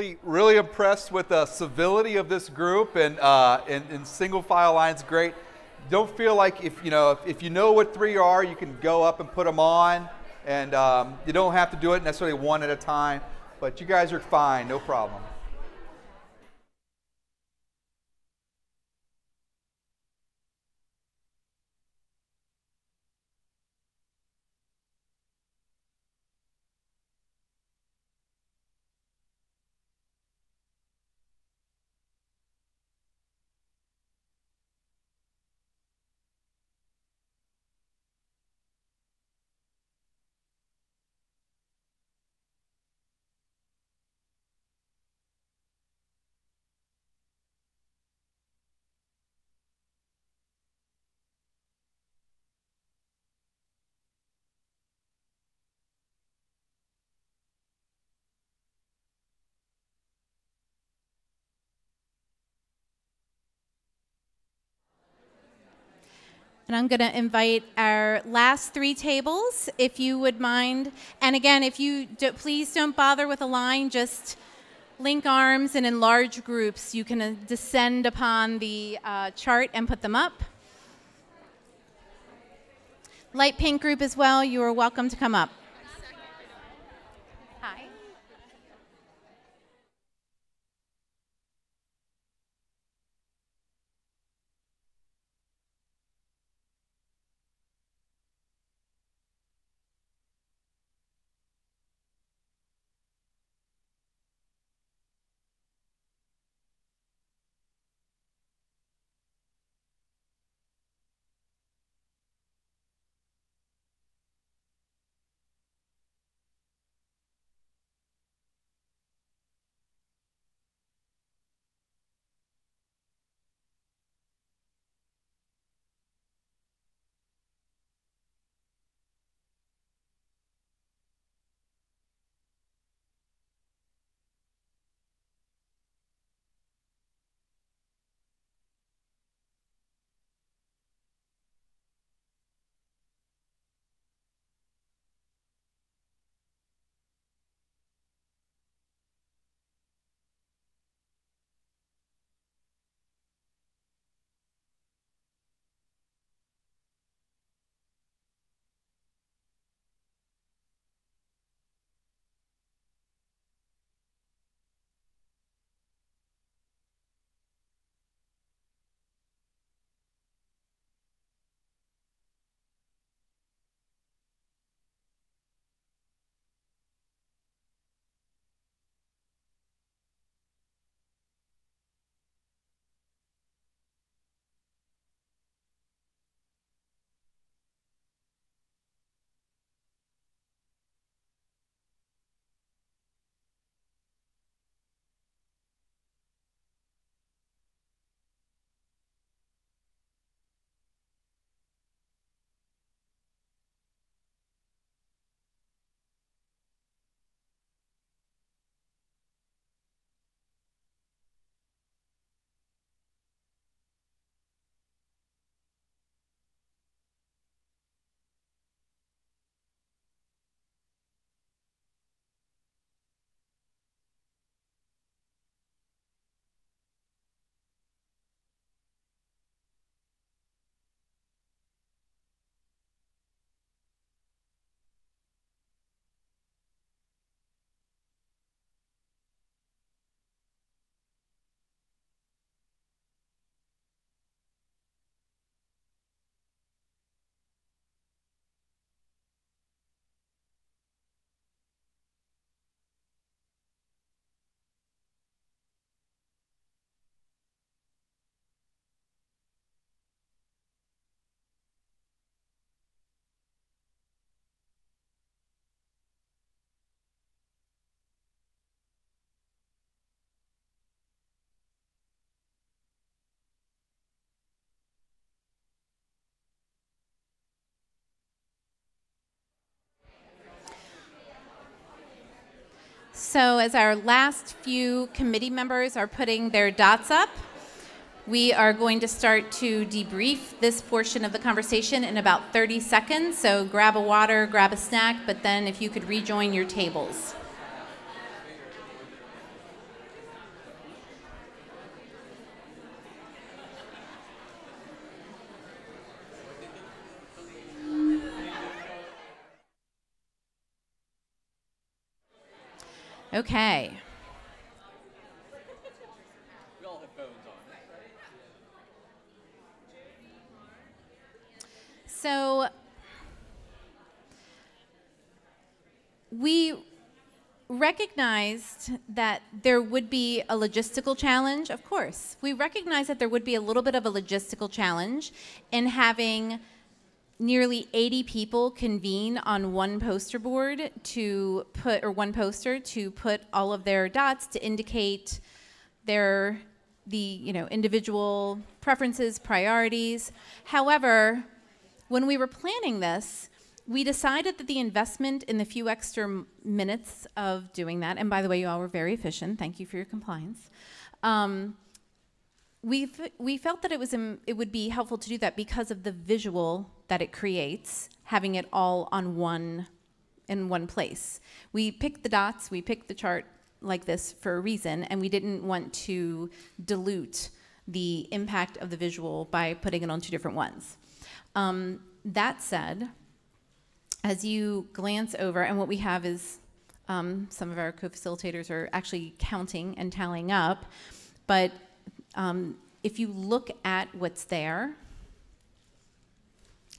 Really, really impressed with the civility of this group and, uh, and, and single file lines. Great. Don't feel like if you know if, if, you know what three are, you can go up and put them on, and um, you don't have to do it necessarily one at a time. But you guys are fine, no problem. And I'm going to invite our last three tables, if you would mind. And again, if you do, please don't bother with a line, just link arms and in large groups, you can uh, descend upon the uh, chart and put them up. Light pink group as well, you are welcome to come up. So, as our last few committee members are putting their dots up, we are going to start to debrief this portion of the conversation in about 30 seconds. So, grab a water, grab a snack, but then if you could rejoin your tables. Okay. So we recognized that there would be a logistical challenge, of course. We recognized that there would be a little bit of a logistical challenge in having nearly 80 people convene on one poster board to put, or one poster to put all of their dots to indicate their, the, you know, individual preferences, priorities. However, when we were planning this, we decided that the investment in the few extra minutes of doing that, and by the way, you all were very efficient. Thank you for your compliance. Um, we we felt that it was im- it would be helpful to do that because of the visual that it creates, having it all on one in one place. We picked the dots, we picked the chart like this for a reason, and we didn't want to dilute the impact of the visual by putting it on two different ones. Um, that said, as you glance over, and what we have is um, some of our co-facilitators are actually counting and tallying up, but um, if you look at what's there,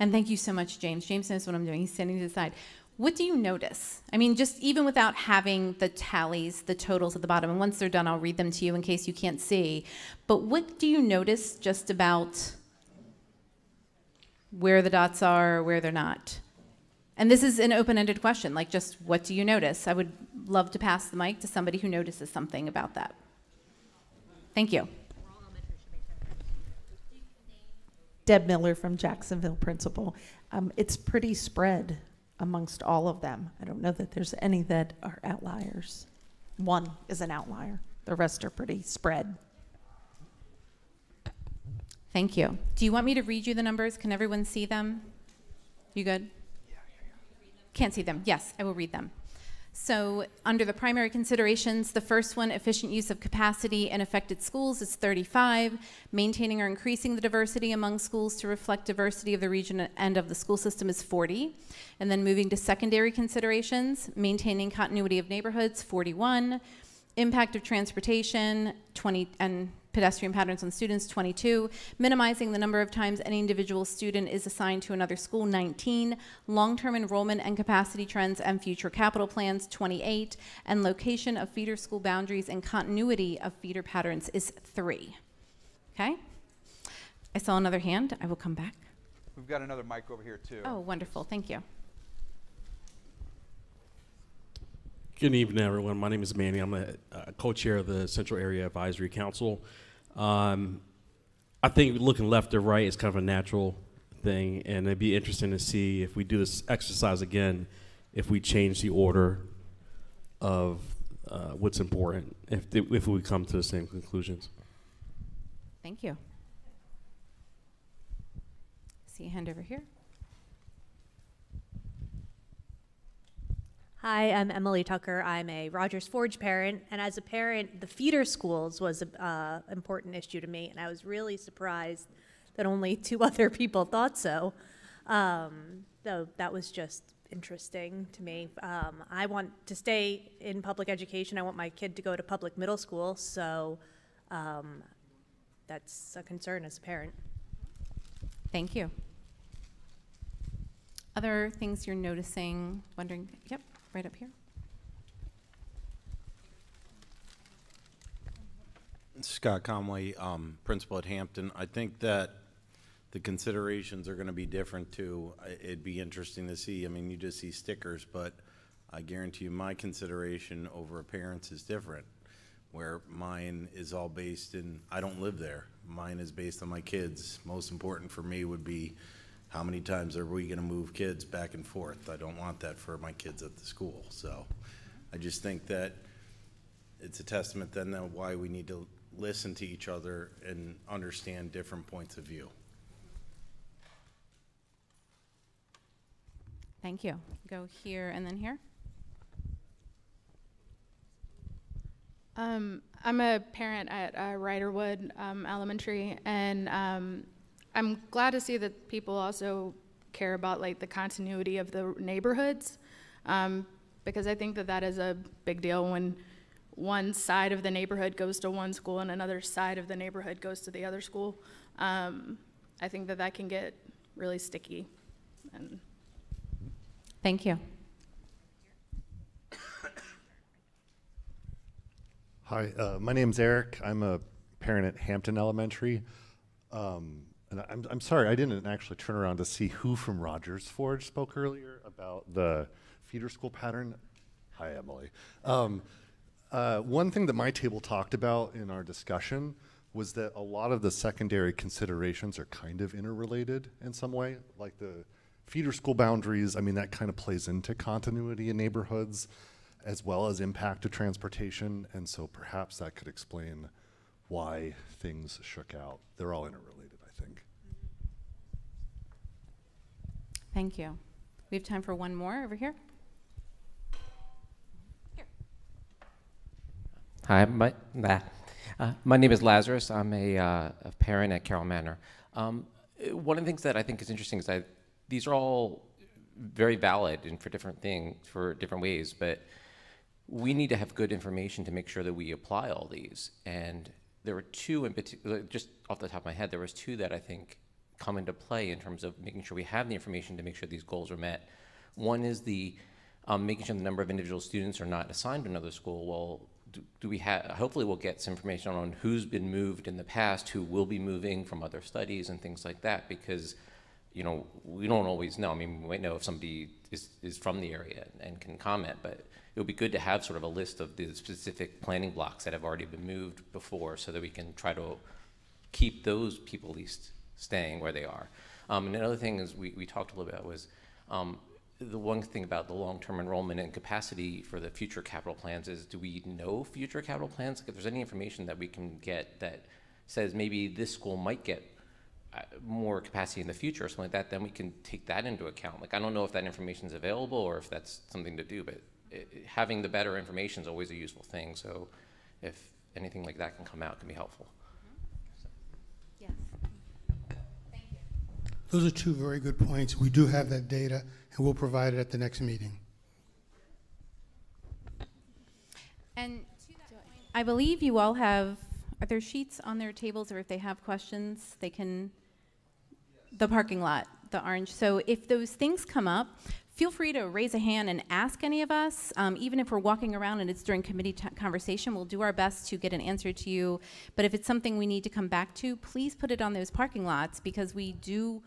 and thank you so much, James. James knows what I'm doing. He's standing to the side. What do you notice? I mean, just even without having the tallies, the totals at the bottom, and once they're done, I'll read them to you in case you can't see. But what do you notice just about where the dots are, where they're not? And this is an open ended question, like just what do you notice? I would love to pass the mic to somebody who notices something about that. Thank you. Deb Miller from Jacksonville Principal. Um, it's pretty spread amongst all of them. I don't know that there's any that are outliers. One is an outlier. The rest are pretty spread. Thank you. Do you want me to read you the numbers? Can everyone see them? You good? Yeah, yeah, yeah. Can't see them. Yes, I will read them. So, under the primary considerations, the first one, efficient use of capacity in affected schools, is 35. Maintaining or increasing the diversity among schools to reflect diversity of the region and of the school system is 40. And then moving to secondary considerations, maintaining continuity of neighborhoods, 41. Impact of transportation, 20, and pedestrian patterns on students, 22. Minimizing the number of times any individual student is assigned to another school, 19. Long-term enrollment and capacity trends and future capital plans, 28. And location of feeder school boundaries and continuity of feeder patterns is 3. Okay? I saw another hand. I will come back. We've got another mic over here too. Oh, wonderful. Thank you. Good evening, everyone. My name is Manny. I'm a uh, co-chair of the Central Area Advisory Council. Um, I think looking left or right is kind of a natural thing, and it'd be interesting to see if we do this exercise again, if we change the order of uh, what's important, if th- if we come to the same conclusions. Thank you. See a hand over here. Hi, I'm Emily Tucker. I'm a Rogers Forge parent, and as a parent, the feeder schools was an uh, important issue to me, and I was really surprised that only two other people thought so. Um, so that was just interesting to me. Um, I want to stay in public education. I want my kid to go to public middle school, so um, that's a concern as a parent. Thank you. Other things you're noticing, wondering, yep, right up here. Scott Conway, um, principal at Hampton. I think that the considerations are going to be different too. It'd be interesting to see. I mean, you just see stickers, but I guarantee you my consideration over appearance is different. Where mine is all based in, I don't live there. Mine is based on my kids. Most important for me would be how many times are we going to move kids back and forth? I don't want that for my kids at the school. So I just think that it's a testament then of why we need to listen to each other and understand different points of view. Thank you. Go here and then here. Um, I'm a parent at uh, Riderwood um, Elementary, and um, I'm glad to see that people also care about like the continuity of the neighborhoods, um, because I think that that is a big deal when one side of the neighborhood goes to one school and another side of the neighborhood goes to the other school. Um, I think that that can get really sticky. And Thank you. Hi, uh, my name's Eric. I'm a parent at Hampton Elementary. Um, and I'm, I'm sorry, I didn't actually turn around to see who from Rogers Forge spoke earlier about the feeder school pattern. Hi, Emily. Um, uh, one thing that my table talked about in our discussion was that a lot of the secondary considerations are kind of interrelated in some way, like the feeder school boundaries. I mean, that kind of plays into continuity in neighborhoods as well as impact to transportation. And so perhaps that could explain why things shook out. They're all interrelated, I think. Thank you. We have time for one more over here. Hi, my, uh, my name is Lazarus. I'm a, uh, a parent at Carroll Manor. Um, one of the things that I think is interesting is that these are all very valid and for different things, for different ways, but we need to have good information to make sure that we apply all these. And there were two in particular, just off the top of my head, there was two that I think come into play in terms of making sure we have the information to make sure these goals are met. One is the um, making sure the number of individual students are not assigned to another school. Well, do, do we have, hopefully we'll get some information on who's been moved in the past, who will be moving from other studies and things like that, because, you know, we don't always know. I mean, we might know if somebody is, is from the area and, can comment, but it would be good to have sort of a list of the specific planning blocks that have already been moved before so that we can try to keep those people at least staying where they are. Um, and another thing is we, we talked a little bit about was um, the one thing about the long-term enrollment and capacity for the future capital plans is do we know future capital plans? Like if there's any information that we can get that says maybe this school might get uh, more capacity in the future or something like that, then we can take that into account. Like I don't know if that information is available or if that's something to do, but it, having the better information is always a useful thing. So if anything like that can come out, can be helpful. Yes. Those are two very good points. We do have that data, and we'll provide it at the next meeting. And I believe you all have, are there sheets on their tables, or if they have questions, they can, the parking lot, the orange. So if those things come up, feel free to raise a hand and ask any of us. Um, even if we're walking around and it's during committee conversation, we'll do our best to get an answer to you. But if it's something we need to come back to, please put it on those parking lots because we do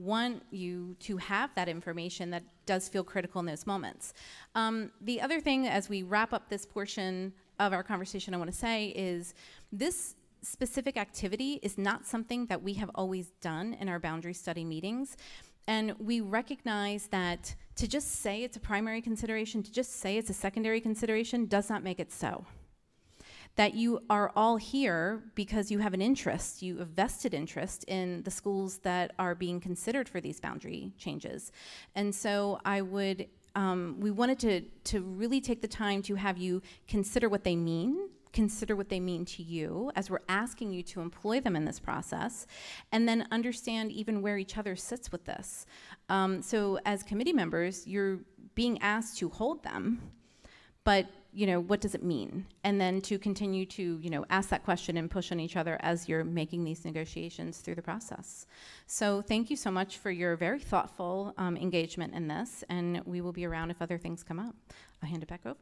want you to have that information that does feel critical in those moments. Um, the other thing, as we wrap up this portion of our conversation, I want to say is this specific activity is not something that we have always done in our boundary study meetings. And we recognize that to just say it's a primary consideration, to just say it's a secondary consideration, does not make it so that you are all here because you have an interest, you have vested interest in the schools that are being considered for these boundary changes. And so I would, um, we wanted to, to really take the time to have you consider what they mean, consider what they mean to you as we're asking you to employ them in this process, and then understand even where each other sits with this. Um, so as committee members, you're being asked to hold them, but you know, what does it mean? And then to continue to, you know, ask that question and push on each other as you're making these negotiations through the process. So thank you so much for your very thoughtful um, engagement in this, and we will be around if other things come up. I'll hand it back over.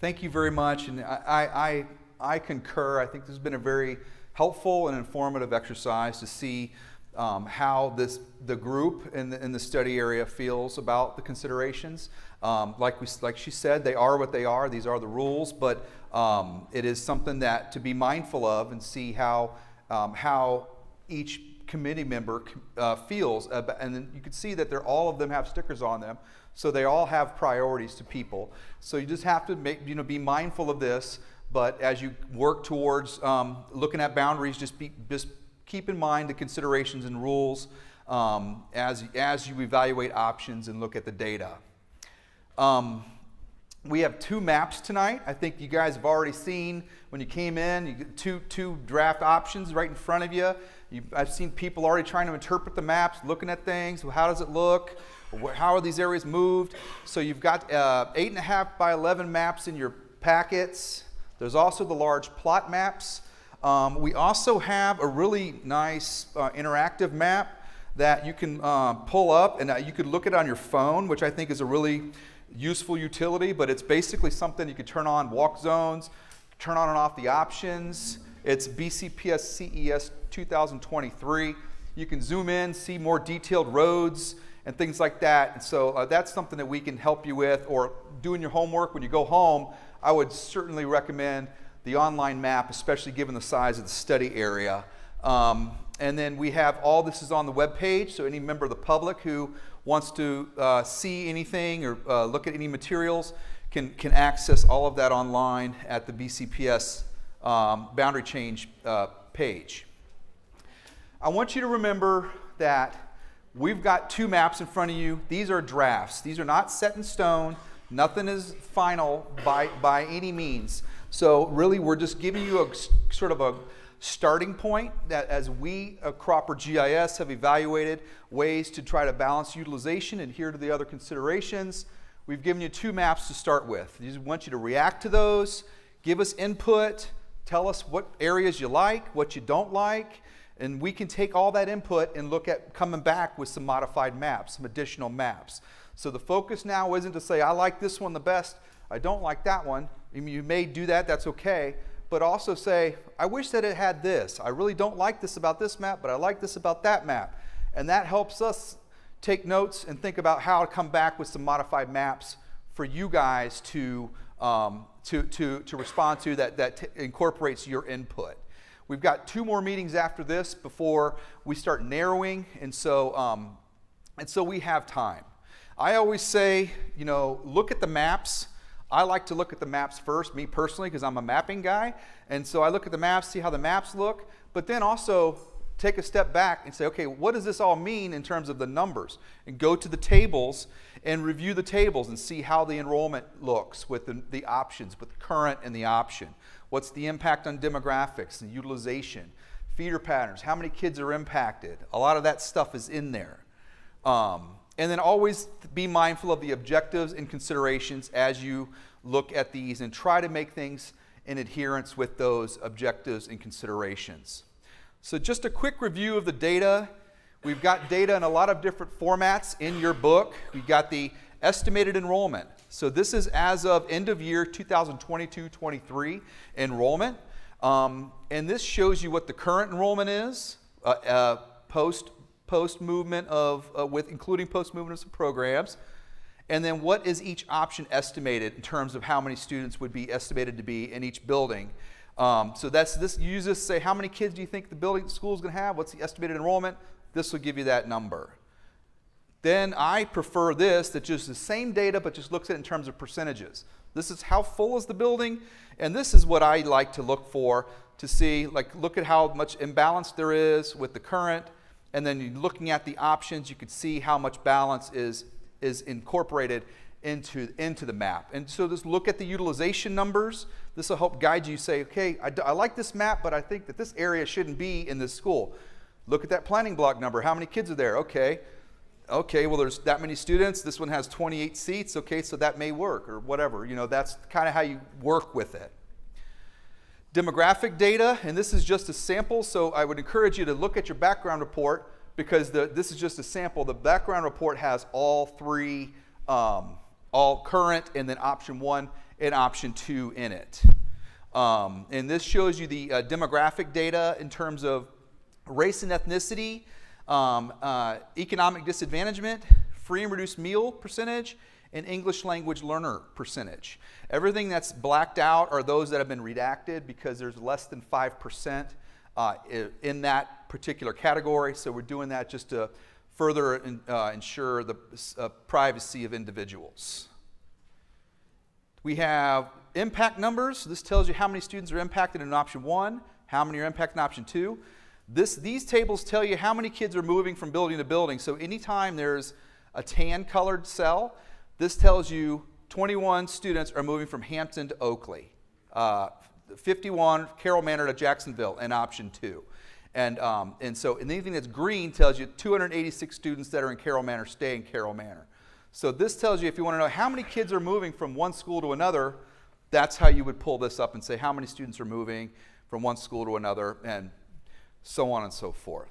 Thank you very much, and I, I, I concur. I think this has been a very helpful and informative exercise to see um, how this the group in the, in the study area feels about the considerations. Um, like, we, like she said, they are what they are. These are the rules, but um, it is something that to be mindful of and see how, um, how each committee member uh, feels. About, and then you can see that they're, all of them have stickers on them, so they all have priorities to people. So you just have to make, you know, be mindful of this. But as you work towards um, looking at boundaries, just, be, just keep in mind the considerations and rules um, as, as you evaluate options and look at the data. Um, we have two maps tonight. I think you guys have already seen when you came in, you two, two draft options right in front of you. You, I've seen people already trying to interpret the maps, looking at things. How does it look? How are these areas moved? So you've got uh, eight and a half by 11 maps in your packets. There's also the large plot maps. Um, we also have a really nice uh, interactive map that you can uh, pull up and you could look at on your phone, which I think is a really useful utility, but it's basically something you could turn on walk zones, turn on and off the options. It's BCPS CES 2023. You can zoom in, see more detailed roads and things like that. And so uh, that's something that we can help you with or doing your homework when you go home. I would certainly recommend the online map, especially given the size of the study area. Um, and then we have all this is on the web page, so any member of the public who wants to uh, see anything or uh, look at any materials can, can access all of that online at the BCPS um, boundary change uh, page. I want you to remember that we've got two maps in front of you. These are drafts. These are not set in stone. Nothing is final by, by any means. So really, we're just giving you a sort of a starting point that as we at Cropper GIS have evaluated ways to try to balance utilization and adhere to the other considerations, we've given you two maps to start with. We want you to react to those, give us input, tell us what areas you like, what you don't like, and we can take all that input and look at coming back with some modified maps, some additional maps. So the focus now isn't to say, I like this one the best, I don't like that one. You may do that, that's okay. But also say, I wish that it had this. I really don't like this about this map, but I like this about that map. And that helps us take notes and think about how to come back with some modified maps for you guys to, um, to, to, to respond to that, that incorporates your input. We've got two more meetings after this before we start narrowing, and so, um, and so we have time. I always say, you know, look at the maps I like to look at the maps first, me personally, because I'm a mapping guy. And so I look at the maps, see how the maps look, but then also take a step back and say, okay, what does this all mean in terms of the numbers? And go to the tables and review the tables and see how the enrollment looks with the, the options, with the current and the option. What's the impact on demographics and utilization? Feeder patterns, how many kids are impacted? A lot of that stuff is in there. Um, and then always be mindful of the objectives and considerations as you look at these and try to make things in adherence with those objectives and considerations. So, just a quick review of the data. We've got data in a lot of different formats in your book. We've got the estimated enrollment. So, this is as of end of year 2022 23 enrollment. Um, and this shows you what the current enrollment is uh, uh, post post movement of, uh, with including post movement of some programs. And then what is each option estimated in terms of how many students would be estimated to be in each building? Um, so that's this. You use this say how many kids do you think the building the school is going to have? What's the estimated enrollment? This will give you that number. Then I prefer this that just the same data but just looks at it in terms of percentages. This is how full is the building, and this is what I like to look for to see like look at how much imbalance there is with the current and then looking at the options, you could see how much balance is, is incorporated into, into the map. And so just look at the utilization numbers. This will help guide you say, okay, I, I like this map, but I think that this area shouldn't be in this school. Look at that planning block number. How many kids are there? Okay. Okay, well, there's that many students. This one has 28 seats. Okay, so that may work or whatever. You know, that's kind of how you work with it demographic data, and this is just a sample, so I would encourage you to look at your background report because the, this is just a sample. The background report has all three, um, all current, and then option one and option two in it. Um, and this shows you the uh, demographic data in terms of race and ethnicity, um, uh, economic disadvantagement, free and reduced meal percentage, and English language learner percentage. Everything that's blacked out are those that have been redacted because there's less than 5% uh, in that particular category. So we're doing that just to further in, uh, ensure the uh, privacy of individuals. We have impact numbers. This tells you how many students are impacted in option one, how many are impacted in option two. This, these tables tell you how many kids are moving from building to building. So anytime there's a tan colored cell, this tells you 21 students are moving from Hampton to Oakleigh. Uh, 51 Carroll Manor to Jacksonville in option two. And, um, and so and anything that's green tells you 286 students that are in Carroll Manor stay in Carroll Manor. So this tells you if you want to know how many kids are moving from one school to another, that's how you would pull this up and say how many students are moving from one school to another and so on and so forth.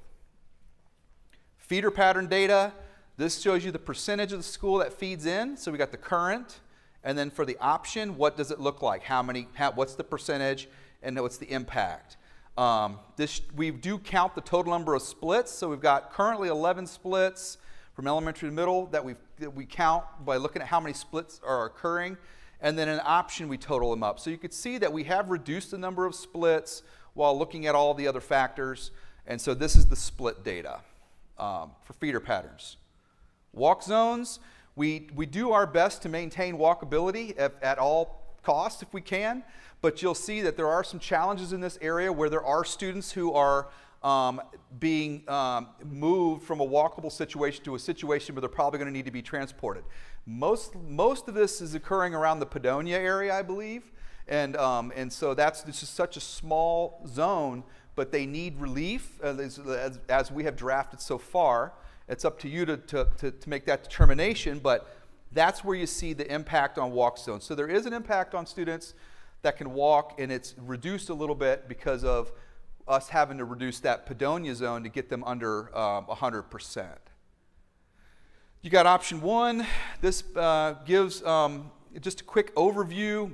Feeder pattern data, this shows you the percentage of the school that feeds in. So we got the current, and then for the option, what does it look like? How many, how, what's the percentage, and what's the impact? Um, this, we do count the total number of splits. So we've got currently 11 splits from elementary to middle that, we that we count by looking at how many splits are occurring. And then an option, we total them up. So you could see that we have reduced the number of splits while looking at all the other factors. And so this is the split data um, for feeder patterns. Walk zones, we, we do our best to maintain walkability at, at all costs if we can, but you'll see that there are some challenges in this area where there are students who are um, being um, moved from a walkable situation to a situation where they're probably going to need to be transported. Most, most of this is occurring around the Padonia area, I believe, and, um, and so that's this is such a small zone, but they need relief uh, as, as we have drafted so far. It's up to you to, to, to, to make that determination, but that's where you see the impact on walk zones. So there is an impact on students that can walk, and it's reduced a little bit because of us having to reduce that Padonia zone to get them under um, 100%. You got option one. This uh, gives um, just a quick overview.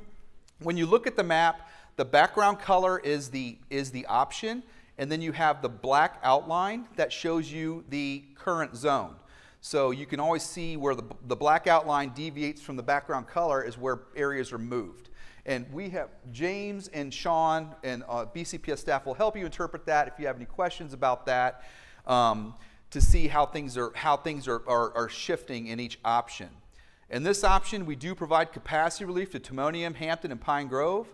When you look at the map, the background color is the, is the option, and then you have the black outline that shows you the current zone. So you can always see where the, the black outline deviates from the background color is where areas are moved. And we have James and Sean and uh, BCPS staff will help you interpret that if you have any questions about that um, to see how things are, how things are, are, are shifting in each option. In this option, we do provide capacity relief to Timonium, Hampton, and Pine Grove.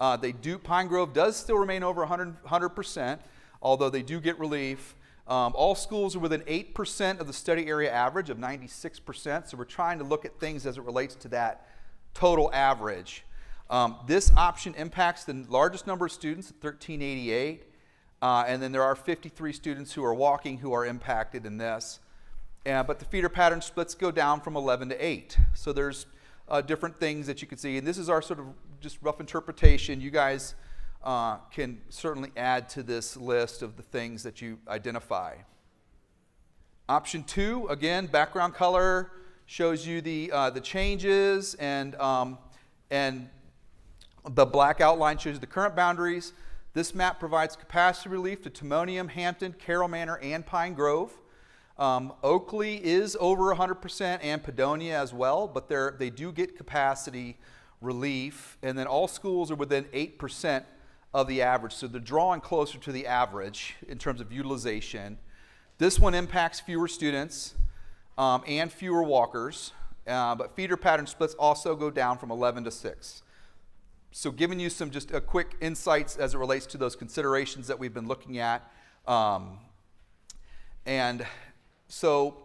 Uh, they do, Pine Grove does still remain over 100, 100% although they do get relief. Um, all schools are within 8% of the study area average of 96%, so we're trying to look at things as it relates to that total average. Um, this option impacts the largest number of students 1388, uh, and then there are 53 students who are walking who are impacted in this. Uh, but the feeder pattern splits go down from 11 to 8. So there's uh, different things that you can see, and this is our sort of just rough interpretation. You guys uh, can certainly add to this list of the things that you identify. Option two, again, background color shows you the, uh, the changes, and, um, and the black outline shows the current boundaries. This map provides capacity relief to Timonium, Hampton, Carroll Manor, and Pine Grove. Um, Oakleigh is over 100% and Padonia as well, but they do get capacity relief. And then all schools are within 8% of the average. So they're drawing closer to the average in terms of utilization. This one impacts fewer students um, and fewer walkers, uh, but feeder pattern splits also go down from 11 to 6. So giving you some just a quick insights as it relates to those considerations that we've been looking at. Um, and so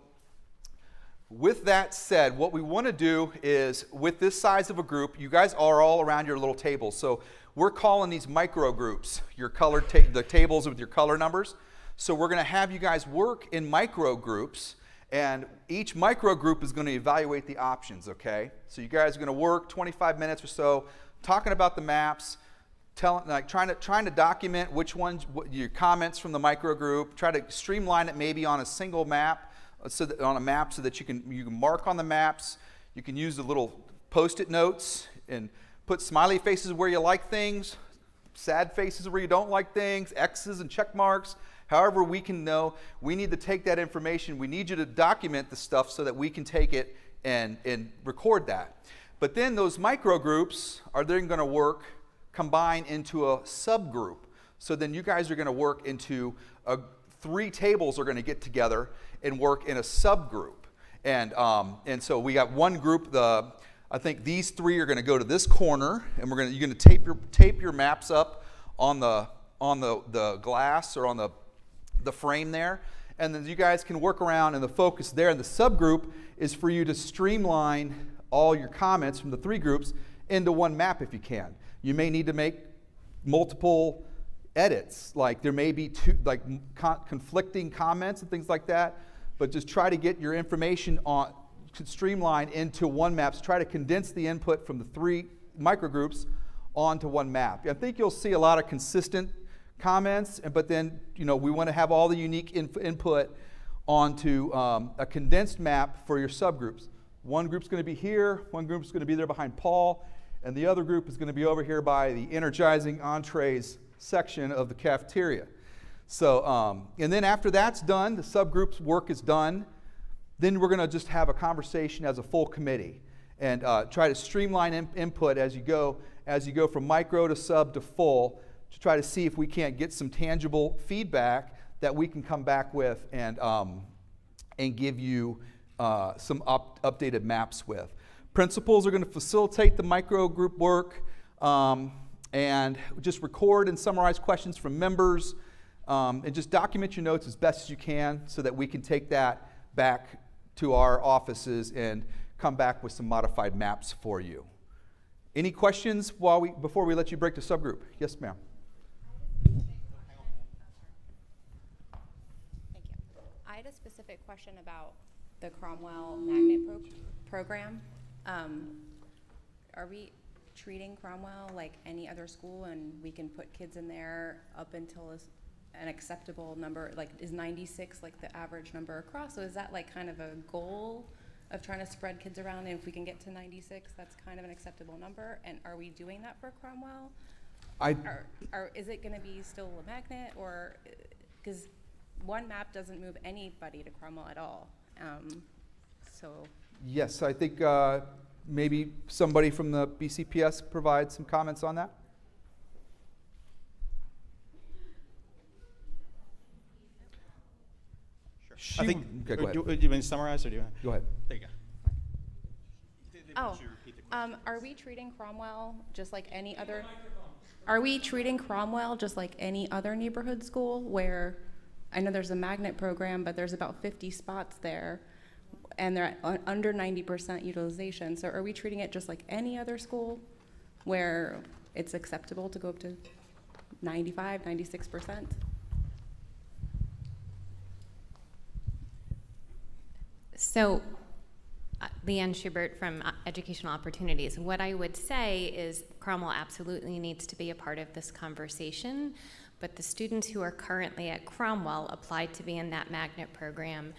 with that said, what we want to do is with this size of a group, you guys are all around your little tables. So we're calling these micro groups, your colored ta the tables with your color numbers. So we're going to have you guys work in micro groups, and each micro group is going to evaluate the options, okay? So you guys are going to work 25 minutes or so talking about the maps, telling, like trying to, trying to document which ones, your comments from the micro group, try to streamline it maybe on a single map, so that, on a map so that you can, you can mark on the maps. You can use the little post-it notes and Put smiley faces where you like things, sad faces where you don't like things, X's and check marks. However, we can know we need to take that information. We need you to document the stuff so that we can take it and, and record that. But then those micro groups are then going to work, combine into a subgroup. So then you guys are going to work into a, three tables are going to get together and work in a subgroup. And, um, and so we got one group, the I think these three are going to go to this corner, and we're going to, you're going to tape your, tape your maps up on the, on the, the glass or on the, the frame there. And then you guys can work around, and the focus there in the subgroup is for you to streamline all your comments from the three groups into one map if you can. You may need to make multiple edits. Like there may be two, like con- conflicting comments and things like that, but just try to get your information on streamlined into one map. So try to condense the input from the three microgroups onto one map. I think you'll see a lot of consistent comments, but then you know we want to have all the unique inf- input onto um, a condensed map for your subgroups. One group's going to be here, one group's going to be there behind Paul, and the other group is going to be over here by the energizing entrees section of the cafeteria. So, um, and then after that's done, the subgroup's work is done, then we're going to just have a conversation as a full committee and uh, try to streamline in- input as you go as you go from micro to sub to full to try to see if we can't get some tangible feedback that we can come back with and um, and give you uh, some up, updated maps with. Principals are going to facilitate the micro group work um, and just record and summarize questions from members um, and just document your notes as best as you can so that we can take that back to our offices and come back with some modified maps for you. Any questions while we, before we let you break to subgroup? Yes, ma'am. I had a specific question about the Cromwell magnet pro- program. Um, are we treating Cromwell like any other school and we can put kids in there up until a an acceptable number? Like, is 96 like the average number across? So is that like kind of a goal of trying to spread kids around? And if we can get to 96, that's kind of an acceptable number? And are we doing that for Cromwell? I- Or, or is it going to be still a magnet or, because one map doesn't move anybody to Cromwell at all. Um, so, Yes, I think uh, maybe somebody from the BCPS provide some comments on that. I think, okay, go do, ahead. do you want to summarize or do you? Go ahead. There you go. oh, um, are we treating Cromwell just like any other? Are we treating Cromwell just like any other neighborhood school where I know there's a magnet program, but there's about 50 spots there and they're at under 90% utilization. So are we treating it just like any other school where it's acceptable to go up to 95, 96%? So, uh, Leanne Schubert from uh, Educational Opportunities. What I would say is Cromwell absolutely needs to be a part of this conversation, but the students who are currently at Cromwell applied to be in that magnet program.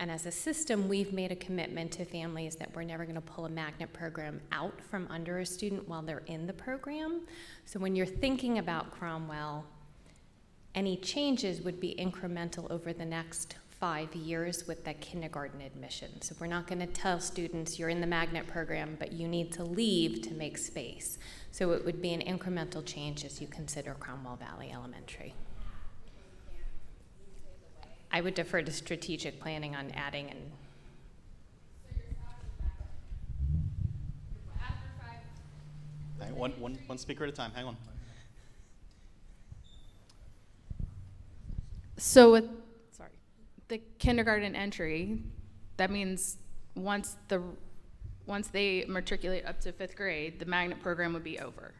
And as a system, we've made a commitment to families that we're never going to pull a magnet program out from under a student while they're in the program. So when you're thinking about Cromwell, any changes would be incremental over the next five years with the kindergarten admission. So we're not going to tell students you're in the magnet program, but you need to leave to make space. So it would be an incremental change as you consider Cromwell Valley Elementary. I would defer to strategic planning on adding and Hang- One, one, one speaker at a time. Hang on. So with, sorry, the kindergarten entry, that means once the, once they matriculate up to fifth grade, the magnet program would be over.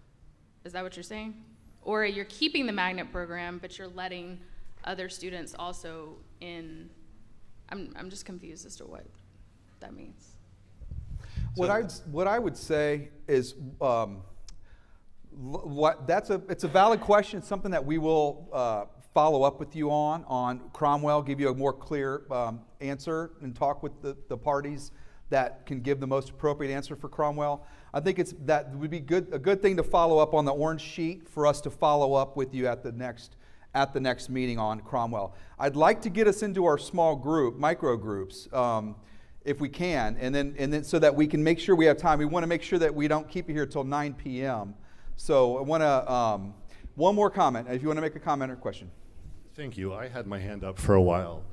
Is that what you're saying? Or you're keeping the magnet program, but you're letting other students also in, I'm, I'm just confused as to what that means. What I what I would say is um, what that's a it's a valid question. It's something that we will uh, follow up with you on on Cromwell, give you a more clear um, answer, and talk with the, the parties that can give the most appropriate answer for Cromwell. I think it's that would be good a good thing to follow up on the orange sheet for us to follow up with you at the next at the next meeting on Cromwell. I'd like to get us into our small group, micro groups. Um, if we can, and then, and then so that we can make sure we have time. We want to make sure that we don't keep you here till 9 p.m. So I want to, um, one more comment, if you want to make a comment or question. Thank you. I had my hand up for a while.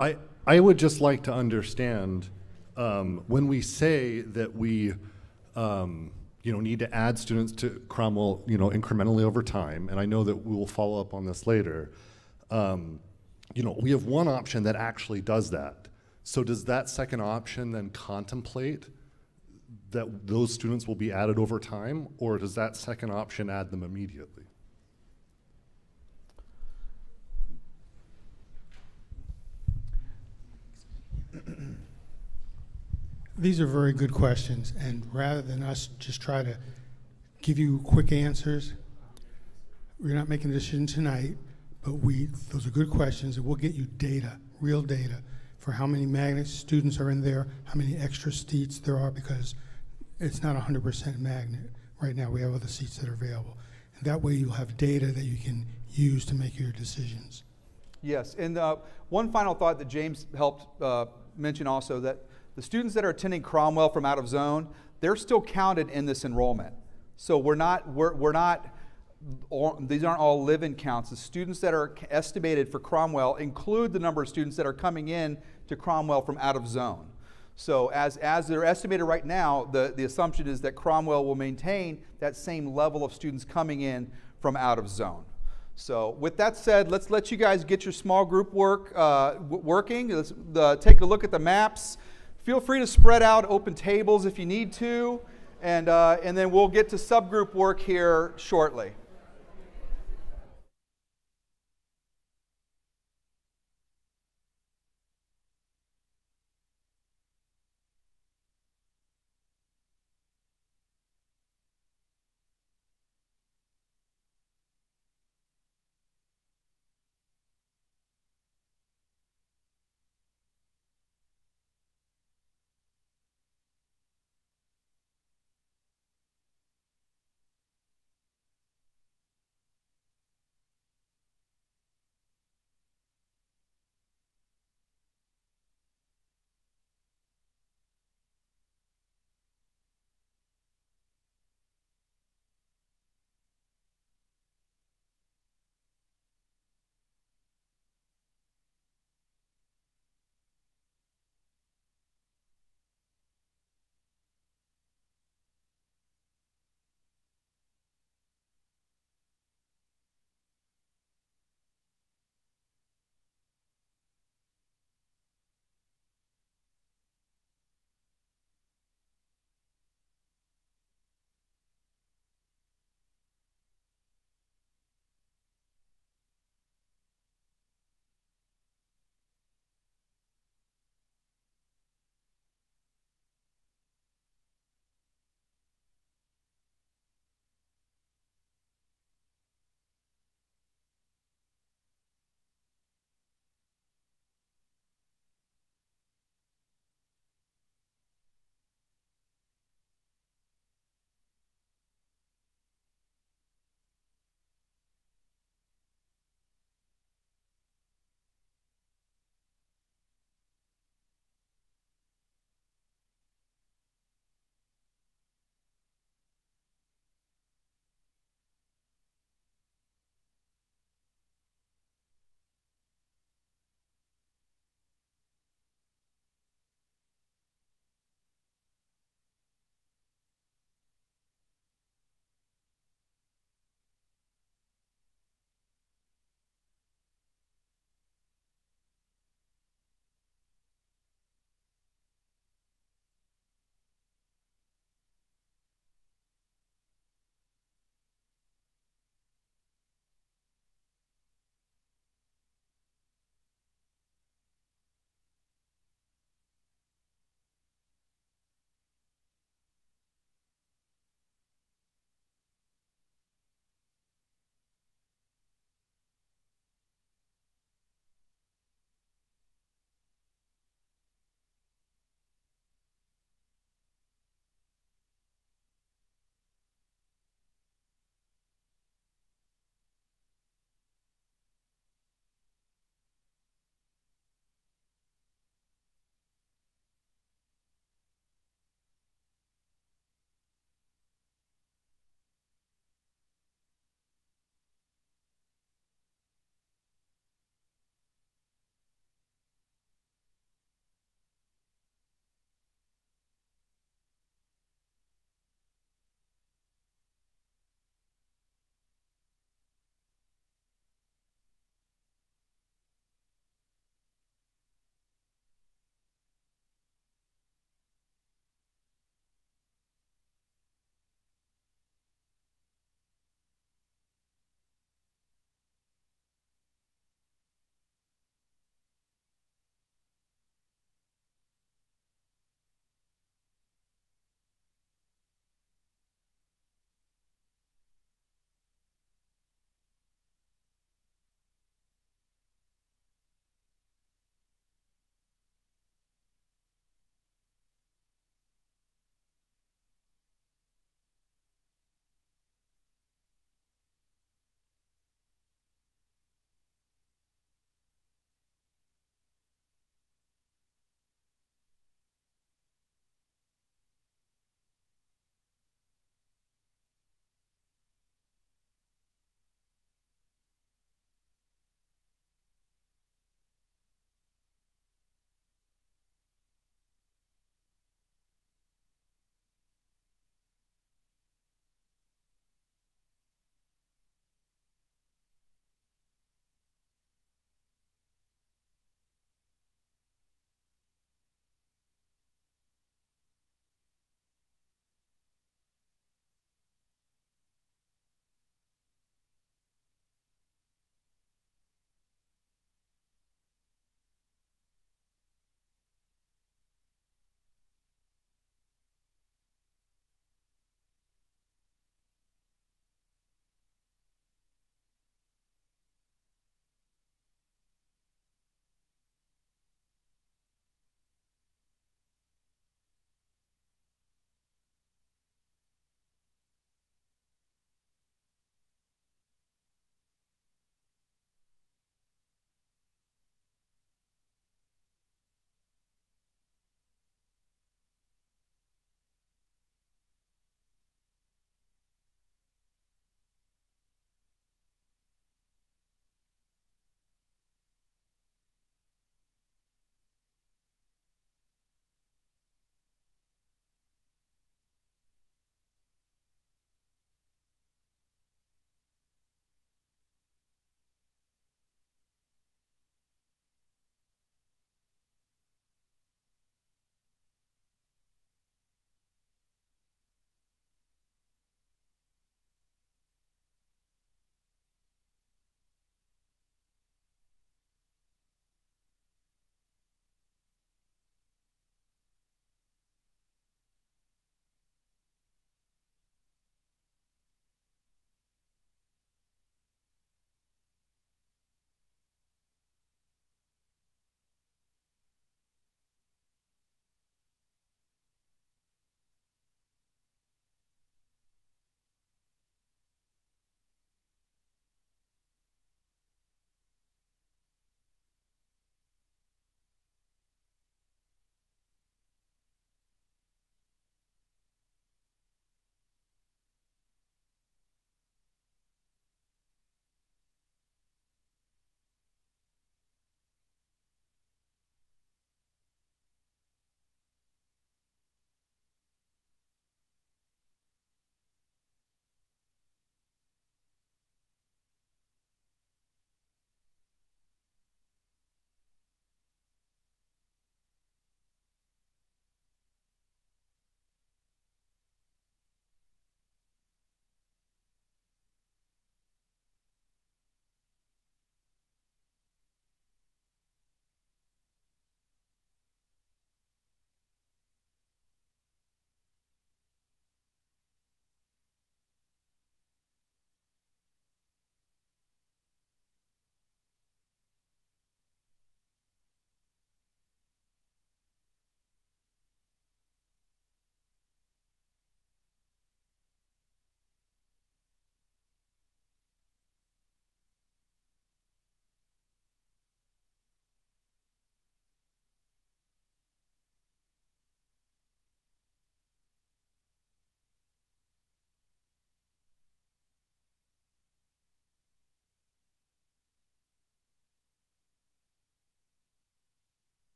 I, I would just like to understand um, when we say that we um, you know, need to add students to Cromwell you know, incrementally over time, and I know that we will follow up on this later. Um, you know, we have one option that actually does that. So does that second option then contemplate that those students will be added over time, or does that second option add them immediately? These are very good questions, and rather than us just try to give you quick answers, we're not making a decision tonight, but we, those are good questions, and we'll get you data, real data, for how many magnet students are in there, how many extra seats there are, because it's not 100% magnet. Right now, we have other seats that are available. And that way, you'll have data that you can use to make your decisions. Yes, and uh, one final thought that James helped uh, mention also that the students that are attending Cromwell from out of zone, they're still counted in this enrollment. So we're not, we're, we're not, all, these aren't all live-in counts. The students that are estimated for Cromwell include the number of students that are coming in to Cromwell from out of zone. So as, as they're estimated right now, the, the assumption is that Cromwell will maintain that same level of students coming in from out of zone. So with that said, let's let you guys get your small group work uh, working. Let's uh, take a look at the maps. Feel free to spread out open tables if you need to, and, uh, and then we'll get to subgroup work here shortly.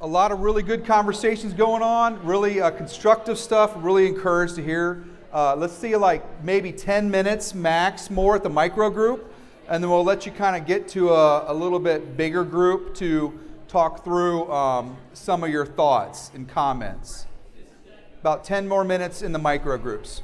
A lot of really good conversations going on, really uh, constructive stuff. Really encouraged to hear. Uh, let's see, like maybe 10 minutes max more at the micro group, and then we'll let you kind of get to a, a, little bit bigger group to talk through um, some of your thoughts and comments. About 10 more minutes in the micro groups.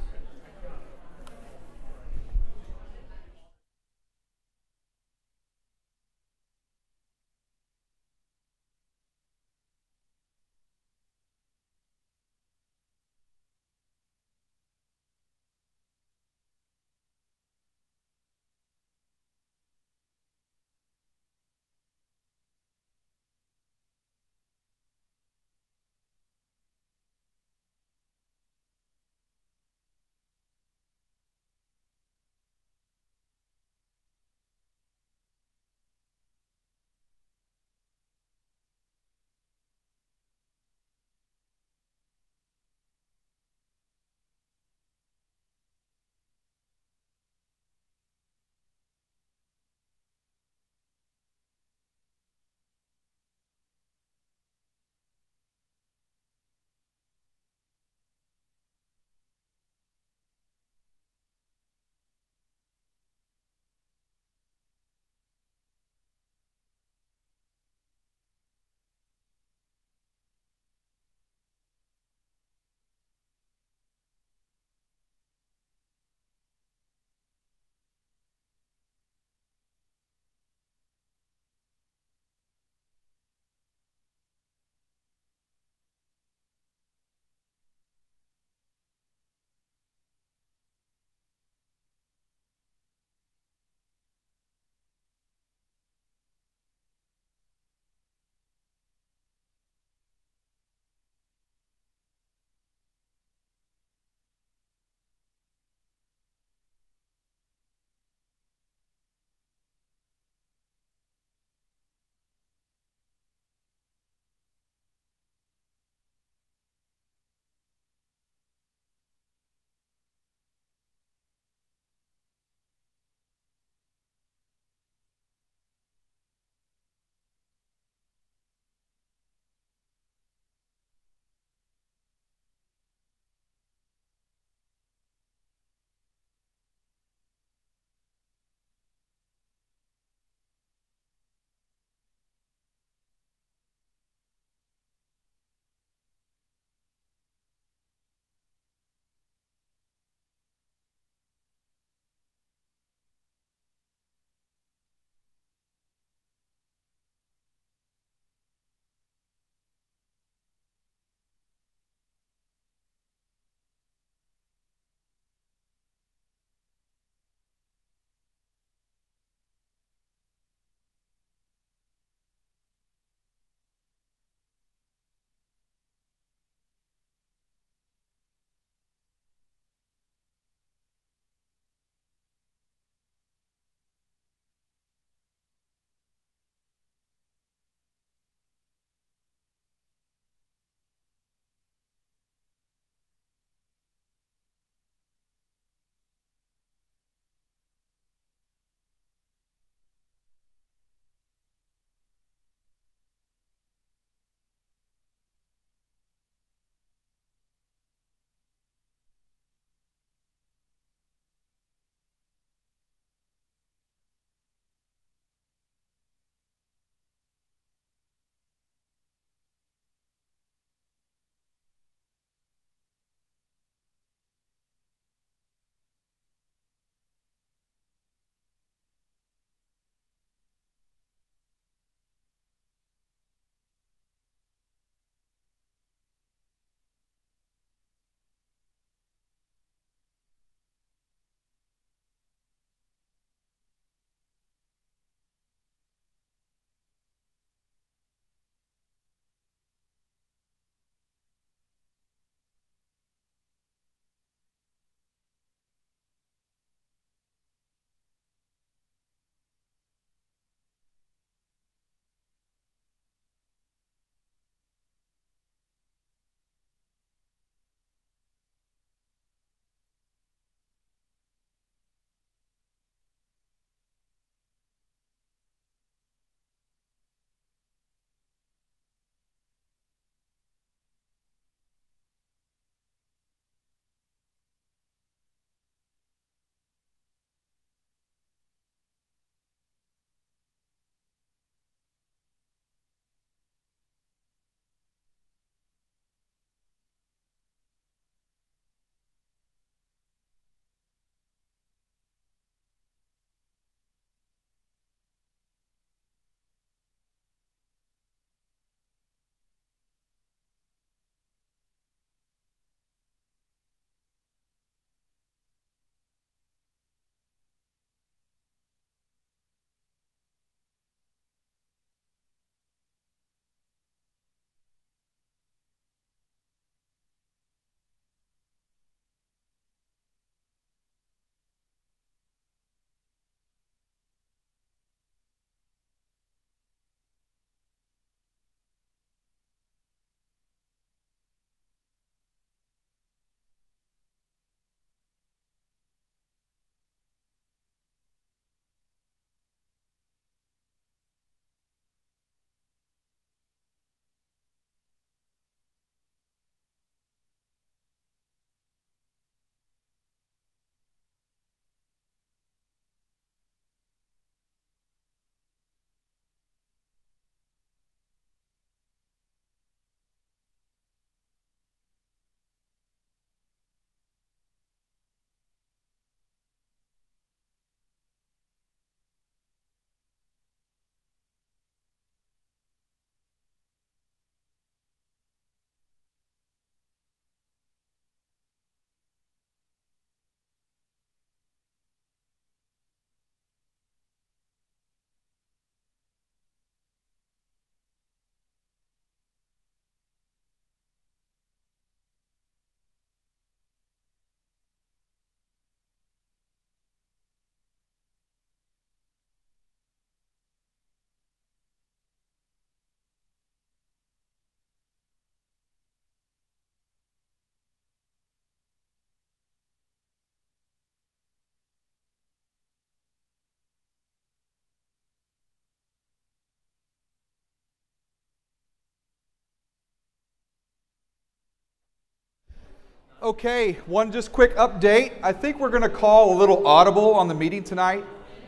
Okay, one just quick update. I think we're going to call a little audible on the meeting tonight.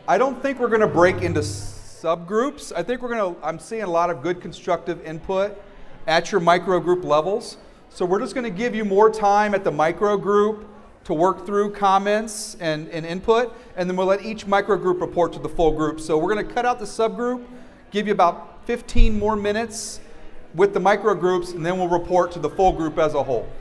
I don't think we're going to break into subgroups. I think we're going to, I'm seeing a lot of good constructive input at your micro group levels. So we're just going to give you more time at the micro group to work through comments and, and input, and then we'll let each micro group report to the full group. So we're going to cut out the subgroup, give you about 15 more minutes with the micro groups, and then we'll report to the full group as a whole.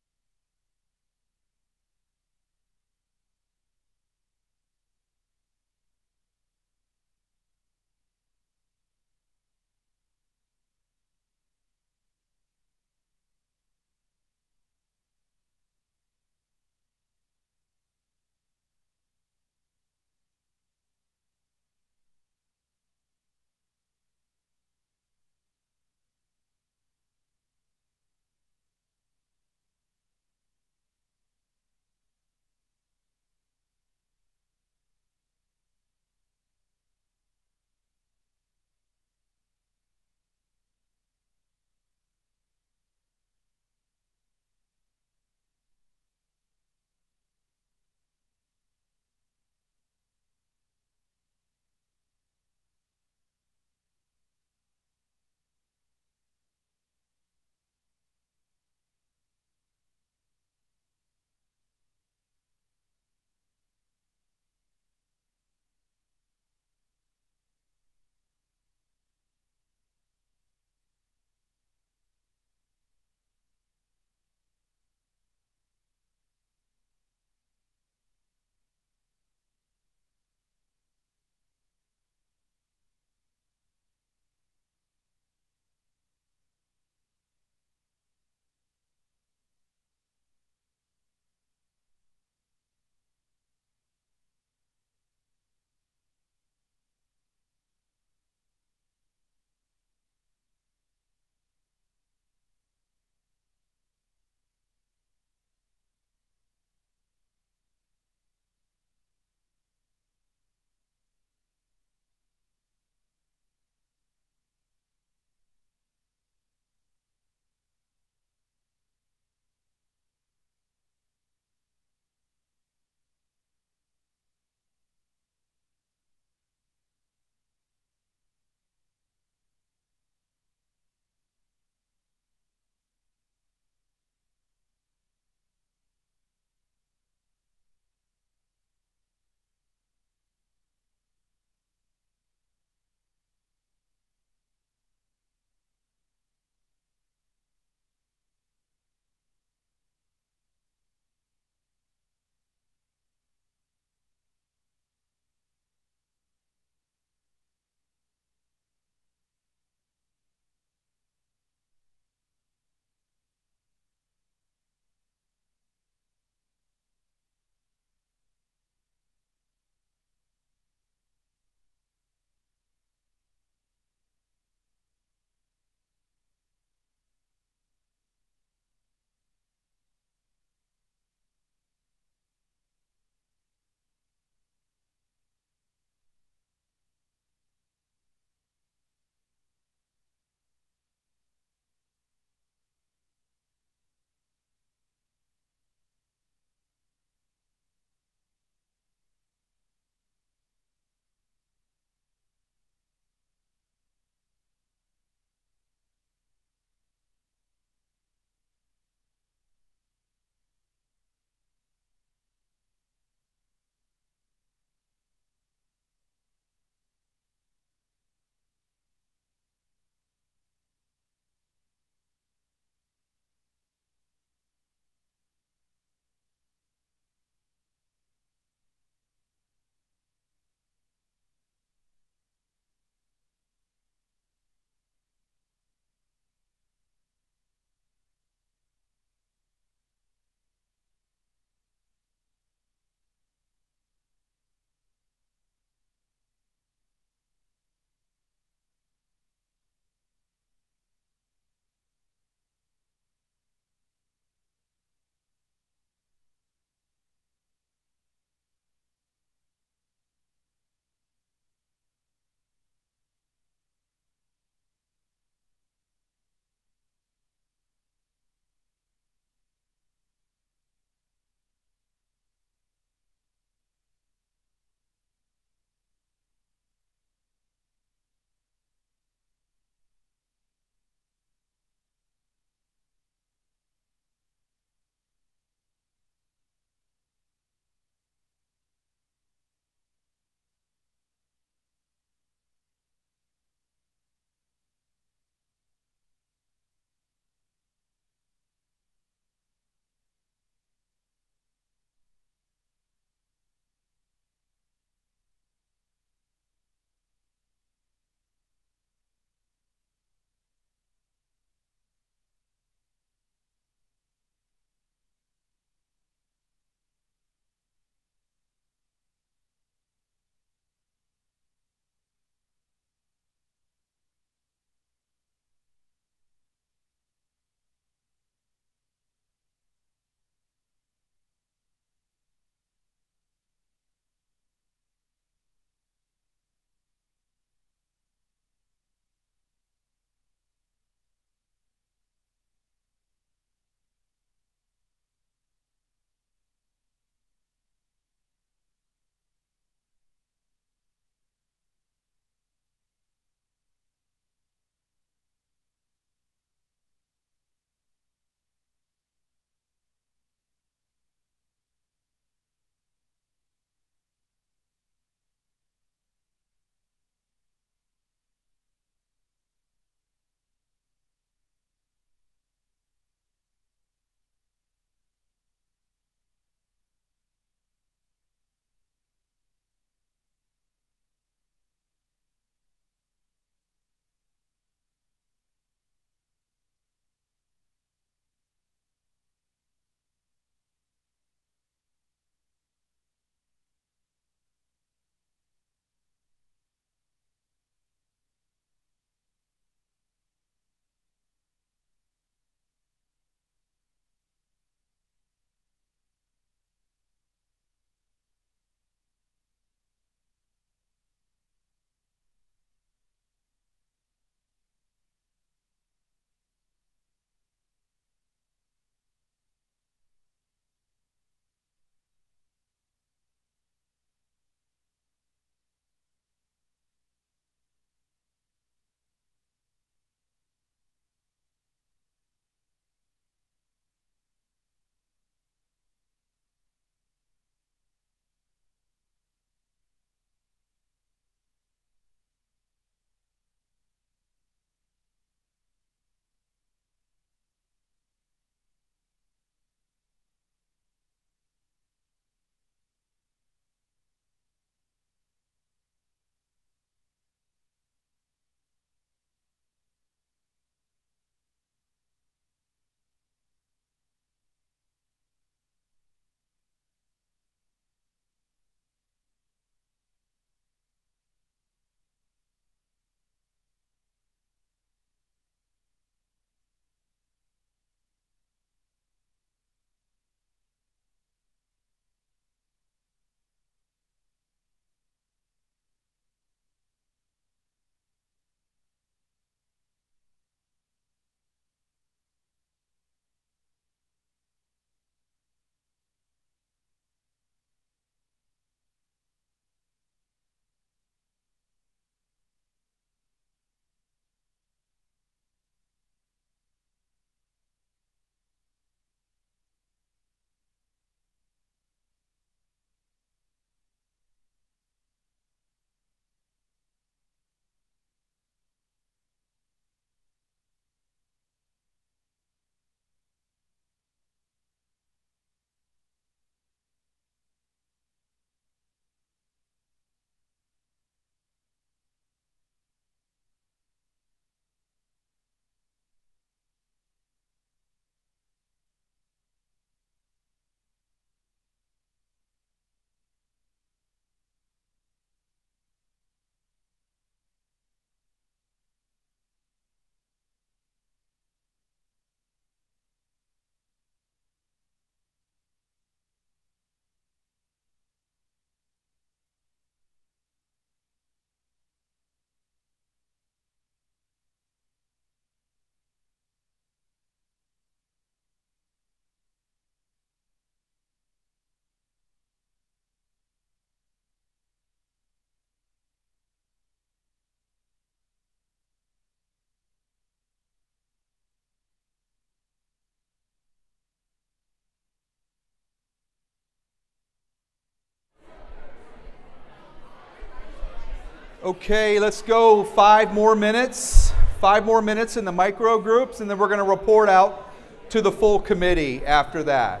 Okay, let's go five more minutes. Five more minutes in the micro groups, and then we're going to report out to the full committee after that.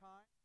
Time.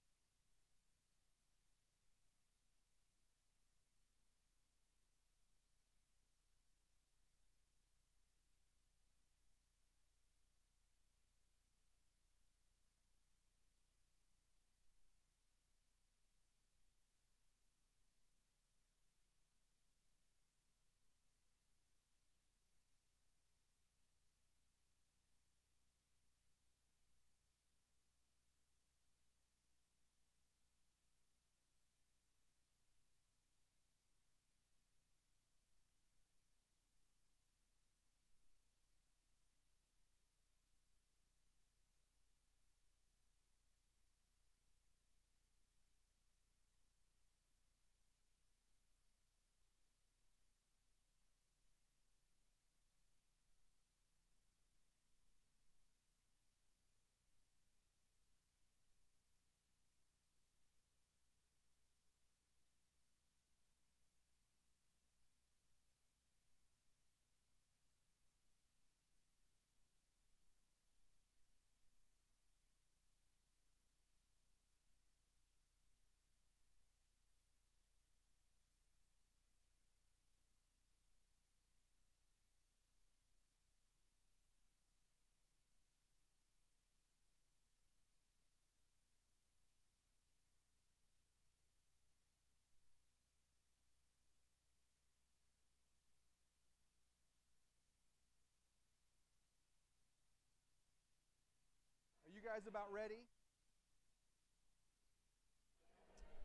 Guys about ready?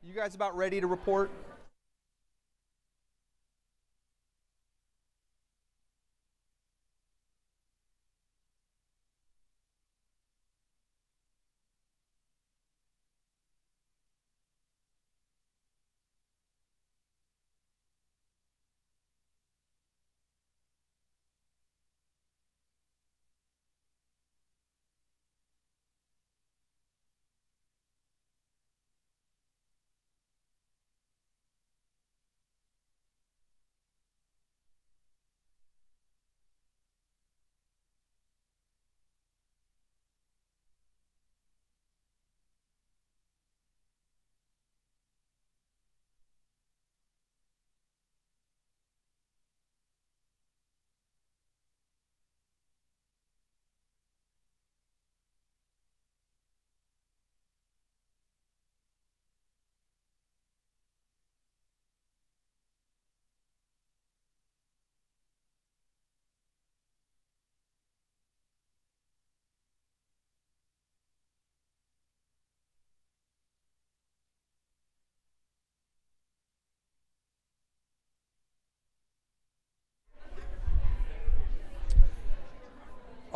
You guys about ready to report?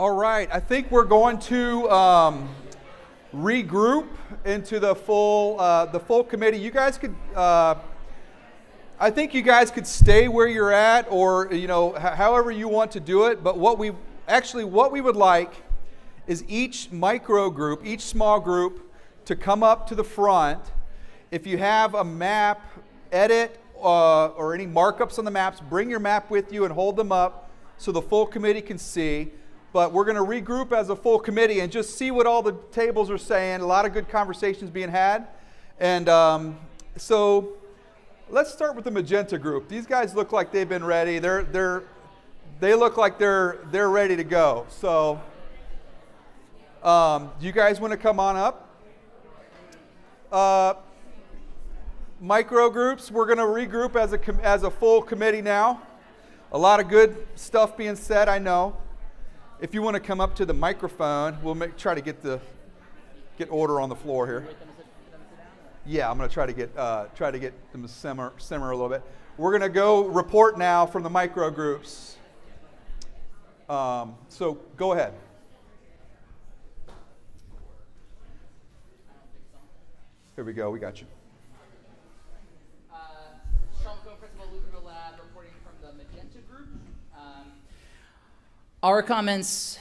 All right, I think we're going to um, regroup into the full uh, the full committee. You guys could, uh, I think you guys could stay where you're at, or you know, however you want to do it. But what we actually what we would like is each micro group, each small group, to come up to the front. If you have a map, edit uh, or any markups on the maps, bring your map with you and hold them up so the full committee can see but we're going to regroup as a full committee and just see what all the tables are saying. A lot of good conversations being had. And um, so let's start with the magenta group. These guys look like they've been ready. They're, they're, they look like they're, they're ready to go. So um, do you guys want to come on up? Uh, micro groups, we're going to regroup as a, as a full committee now. A lot of good stuff being said, I know if you want to come up to the microphone, we'll make, try to get the get order on the floor here. Yeah, I'm going to try to get uh, try to get them to simmer simmer a little bit. We're going to go report now from the micro groups. Um, so go ahead. Here we go. We got you. Our comments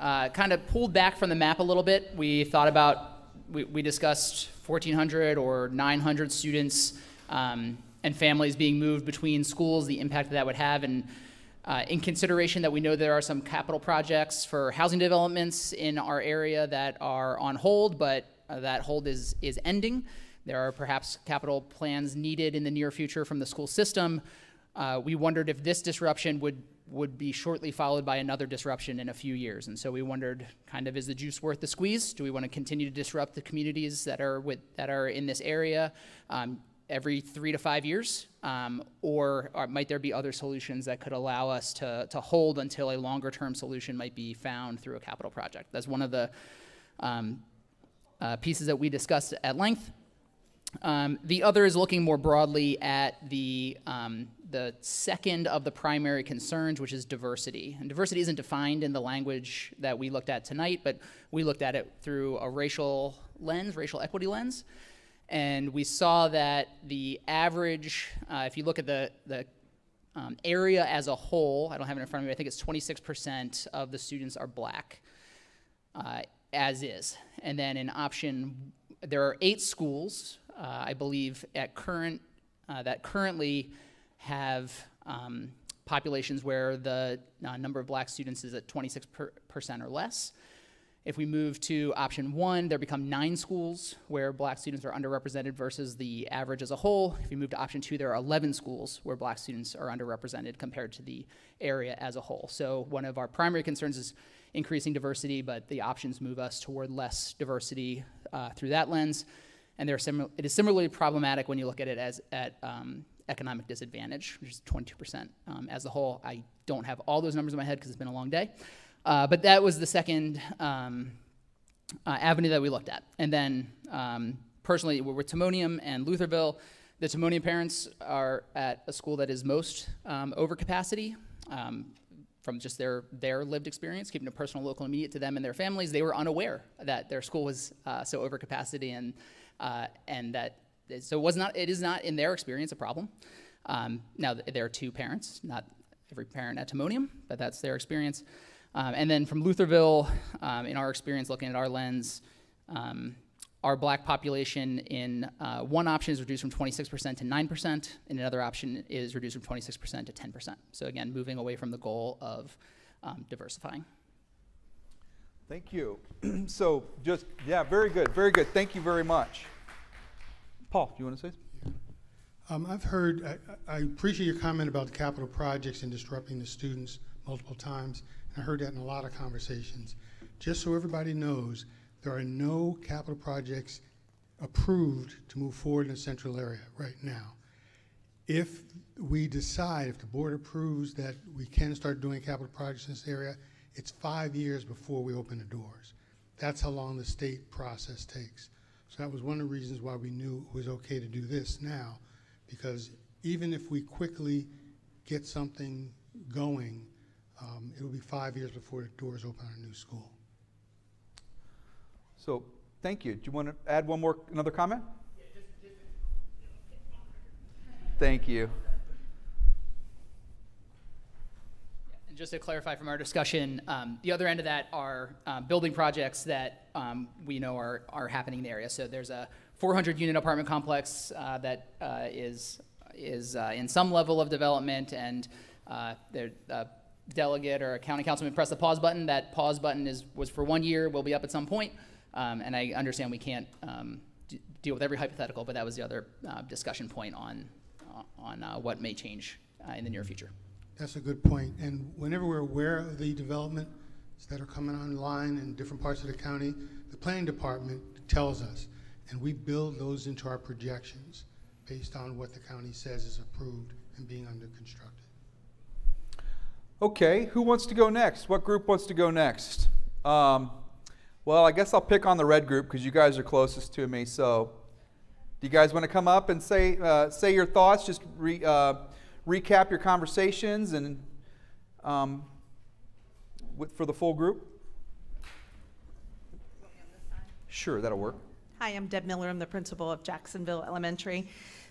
uh, kind of pulled back from the map a little bit. We thought about, we, we discussed 1,400 or 900 students um, and families being moved between schools, the impact that, that would have, and uh, in consideration that we know there are some capital projects for housing developments in our area that are on hold, but uh, that hold is, is ending. There are perhaps capital plans needed in the near future from the school system. Uh, we wondered if this disruption would would be shortly followed by another disruption in a few years. And so we wondered, kind of, is the juice worth the squeeze? Do we want to continue to disrupt the communities that are with that are in this area um, every three to five years, um, or, or, might there be other solutions that could allow us to to hold until a longer term solution might be found through a capital project? That's one of the um, uh, pieces that we discussed at length. Um, the other is looking more broadly at the um, the second of the primary concerns, which is diversity. And diversity isn't defined in the language that we looked at tonight, but we looked at it through a racial lens, racial equity lens. And we saw that the average, uh, if you look at the, the um, area as a whole, I don't have it in front of me, I think it's 26% of the students are black, uh, as is. And then in option, there are eight schools, uh, I believe, at current, uh, that currently have um, populations where the uh, number of black students is at 26% or less. If we move to option one, there become nine schools where black students are underrepresented versus the average as a whole. If you move to option two, there are 11 schools where black students are underrepresented compared to the area as a whole. So one of our primary concerns is increasing diversity, but the options move us toward less diversity uh, through that lens. And it is similarly problematic when you look at it as at um, economic disadvantage, which is 22% um, as a whole. I don't have all those numbers in my head because it's been a long day. Uh, but that was the second um, uh, avenue that we looked at. And then um, personally, with Timonium and Lutherville. The Timonium parents are at a school that is most um, over capacity. Um, from just their, their lived experience, keeping it personal, local, immediate to them and their families, they were unaware that their school was uh, so over capacity and, uh, and that, so it was not, it is not in their experience a problem. Um, now, th- there are two parents, not every parent at Timonium, but that's their experience. Um, and then from Lutherville, um, in our experience looking at our lens, um, our black population in uh, one option is reduced from 26% to 9%, and another option is reduced from 26% to 10%. So again, moving away from the goal of um, diversifying. Thank you. so just, yeah, very good, very good. Thank you very much. Paul, do you want to say? Um, I've heard, I, I appreciate your comment about the capital projects and disrupting the students multiple times. I heard that in a lot of conversations. Just so everybody knows, there are no capital projects approved to move forward in the central area right now. If we decide, if the board approves that we can start doing capital projects in this area, it's five years before we open the doors. That's how long the state process takes. So that was one of the reasons why we knew it was okay to do this now, because even if we quickly get something going, um, it'll be five years before the doors open on a new school. So, thank you. Do you want to add one more, another comment? Thank you. And just to clarify from our discussion, um, the other end of that are uh, building projects that um, we know are, are happening in the area. So there's a 400 unit apartment complex uh, that uh, is is uh, in some level of development, and uh, a delegate or a county councilman pressed the pause button. That pause button is was for one year, will be up at some point. Um, and I understand we can't um, deal with every hypothetical, but that was the other uh, discussion point on on uh, what may change in the near future. That's a good point. And whenever we're aware of the developments that are coming online in different parts of the county, the planning department tells us, and we build those into our projections based on what the county says is approved and being under constructed. Okay, who wants to go next? What group wants to go next? Um, well, I guess I'll pick on the red group because you guys are closest to me. So, do you guys want to come up and say uh, say your thoughts? Just re, uh, recap your conversations and um, with, for the full group. Sure, that'll work. Hi, I'm Deb Miller. I'm the principal of Jacksonville Elementary.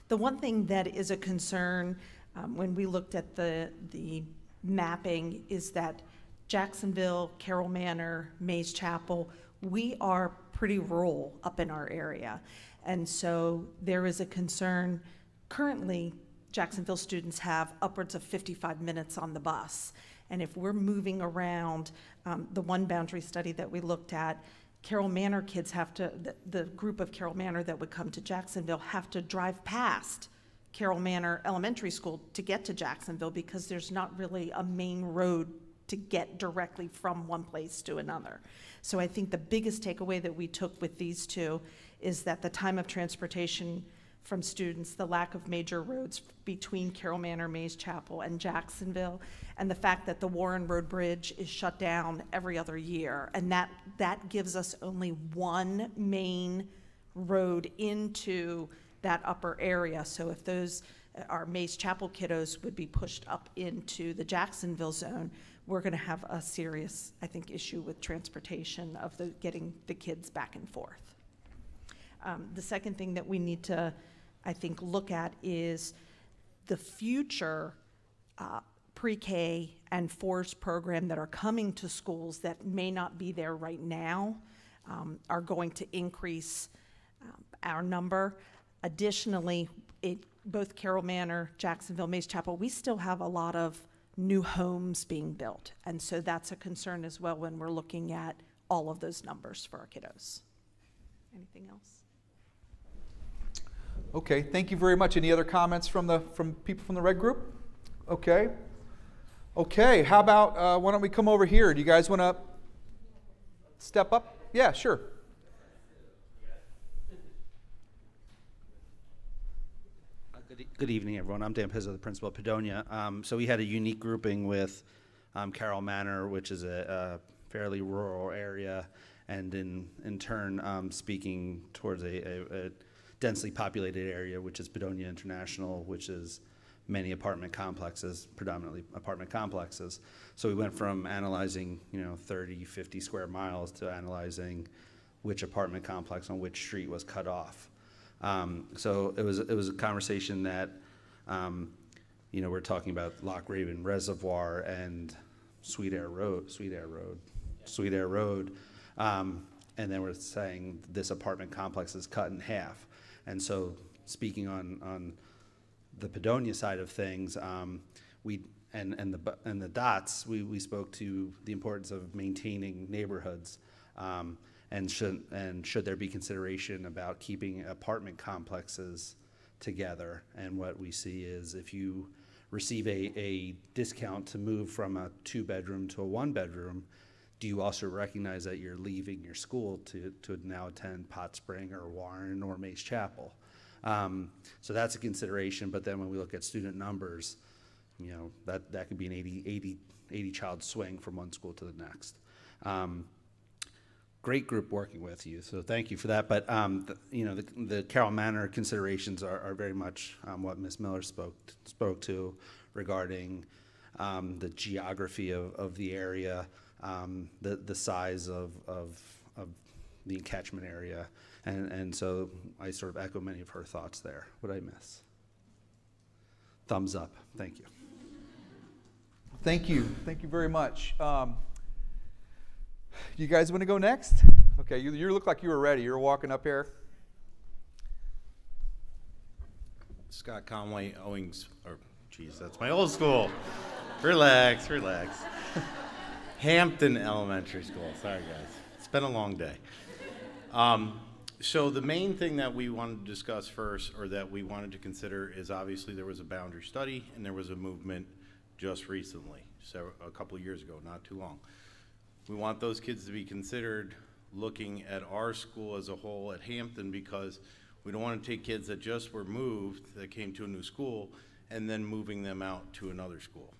The one thing that is a concern um, when we looked at the the mapping is that Jacksonville, Carroll Manor, Mays Chapel, we are pretty rural up in our area. And so there is a concern. Currently, Jacksonville students have upwards of 55 minutes on the bus. And if we're moving around, um, the one boundary study that we looked at, Carroll Manor kids have to, the, the group of Carroll Manor that would come to Jacksonville have to drive past Carroll Manor Elementary School to get to Jacksonville because there's not really a main road to get directly from one place to another. So I think the biggest takeaway that we took with these two is that the time of transportation from students, the lack of major roads between Carroll Manor, Mays Chapel, and Jacksonville, and the fact that the Warren Road Bridge is shut down every other year, and that that gives us only one main road into that upper area. So if those our Mays Chapel kiddos would be pushed up into the Jacksonville zone, we're going to have a serious, I think, issue with transportation of the getting the kids back and forth. Um, the second thing that we need to, I think, look at is the future uh, pre-K and FORS program that are coming to schools that may not be there right now um, are going to increase um, our number. Additionally, it, both Carroll Manor, Jacksonville, Mays Chapel, we still have a lot of new homes being built. And so that's a concern as well when we're looking at all of those numbers for our kiddos. Anything else? Okay, thank you very much. Any other comments from the from people from the red group? Okay. Okay, how about uh, why don't we come over here? Do you guys want to step up? Yeah, sure. Good evening, everyone. I'm Dan Pizzo, the principal at Padonia. Um, so we had a unique grouping with um, Carroll Manor, which is a, a fairly rural area, and in, in turn, um, speaking towards a, a, a densely populated area, which is Padonia International, which is many apartment complexes, predominantly apartment complexes. So we went from analyzing, you know, 30, 50 square miles to analyzing which apartment complex on which street was cut off. Um, so it was, it was a conversation that, um, you know, we're talking about Loch Raven Reservoir and Sweet Air Road, Sweet Air Road, Sweet Air Road. Um, and then we're saying this apartment complex is cut in half. And so speaking on, on the Padonia side of things, um, we, and, and the, and the dots, we, we spoke to the importance of maintaining neighborhoods. Um, and should, and should there be consideration about keeping apartment complexes together? And what we see is if you receive a, a discount to move from a two-bedroom to a one-bedroom, do you also recognize that you're leaving your school to, to now attend Pot Spring or Warren or Mays Chapel? Um, so that's a consideration, but then when we look at student numbers, you know, that, that could be an 80, 80, 80 child swing from one school to the next. Um, great group working with you, so thank you for that. But um, the, you know, the, the Carroll Manor considerations are, are very much um, what Ms. Miller spoke spoke to regarding um, the geography of, of the area, um, the the size of, of of the catchment area, and and so I sort of echo many of her thoughts there. What did I miss? Thumbs up. Thank you. Thank you. Thank you very much. Um, you guys want to go next? Okay, you, you look like you were ready. You're walking up here. Scott Conway, Owings, or geez, that's my old school. relax, relax. Hampton Elementary School. Sorry, guys. It's been a long day. Um, so the main thing that we wanted to discuss first, or that we wanted to consider, is obviously there was a boundary study and there was a movement just recently, so a couple years ago, not too long. We want those kids to be considered looking at our school as a whole at Hampton because we don't want to take kids that just were moved, that came to a new school, and then moving them out to another school.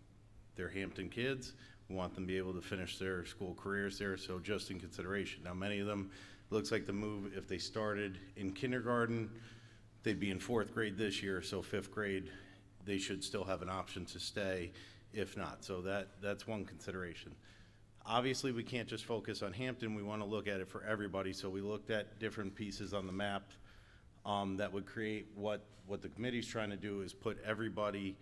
They're Hampton kids. We want them to be able to finish their school careers there, so just in consideration. Now, many of them, looks like the move, if they started in kindergarten, they'd be in fourth grade this year, so fifth grade, they should still have an option to stay if not. So that, that's one consideration. Obviously, we can't just focus on Hampton, we want to look at it for everybody, so we looked at different pieces on the map um, that would create what, what the committee's trying to do is put everybody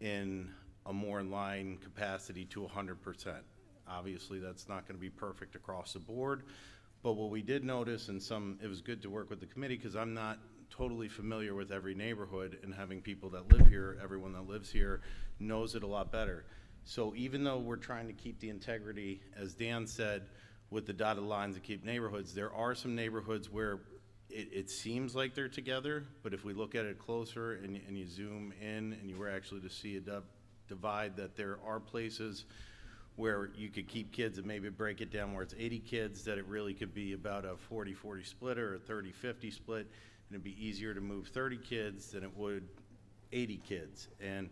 in a more in line capacity to hundred percent. Obviously, that's not gonna be perfect across the board, but what we did notice and some, it was good to work with the committee, because I'm not totally familiar with every neighborhood, and having people that live here, everyone that lives here knows it a lot better. So even though we're trying to keep the integrity, as Dan said, with the dotted lines to keep neighborhoods, there are some neighborhoods where it, it seems like they're together, but if we look at it closer and, and you zoom in and you were actually to see a divide, that there are places where you could keep kids and maybe break it down where it's 80 kids, that it really could be about a 40-40 split or a 30-50 split, and it'd be easier to move 30 kids than it would 80 kids. And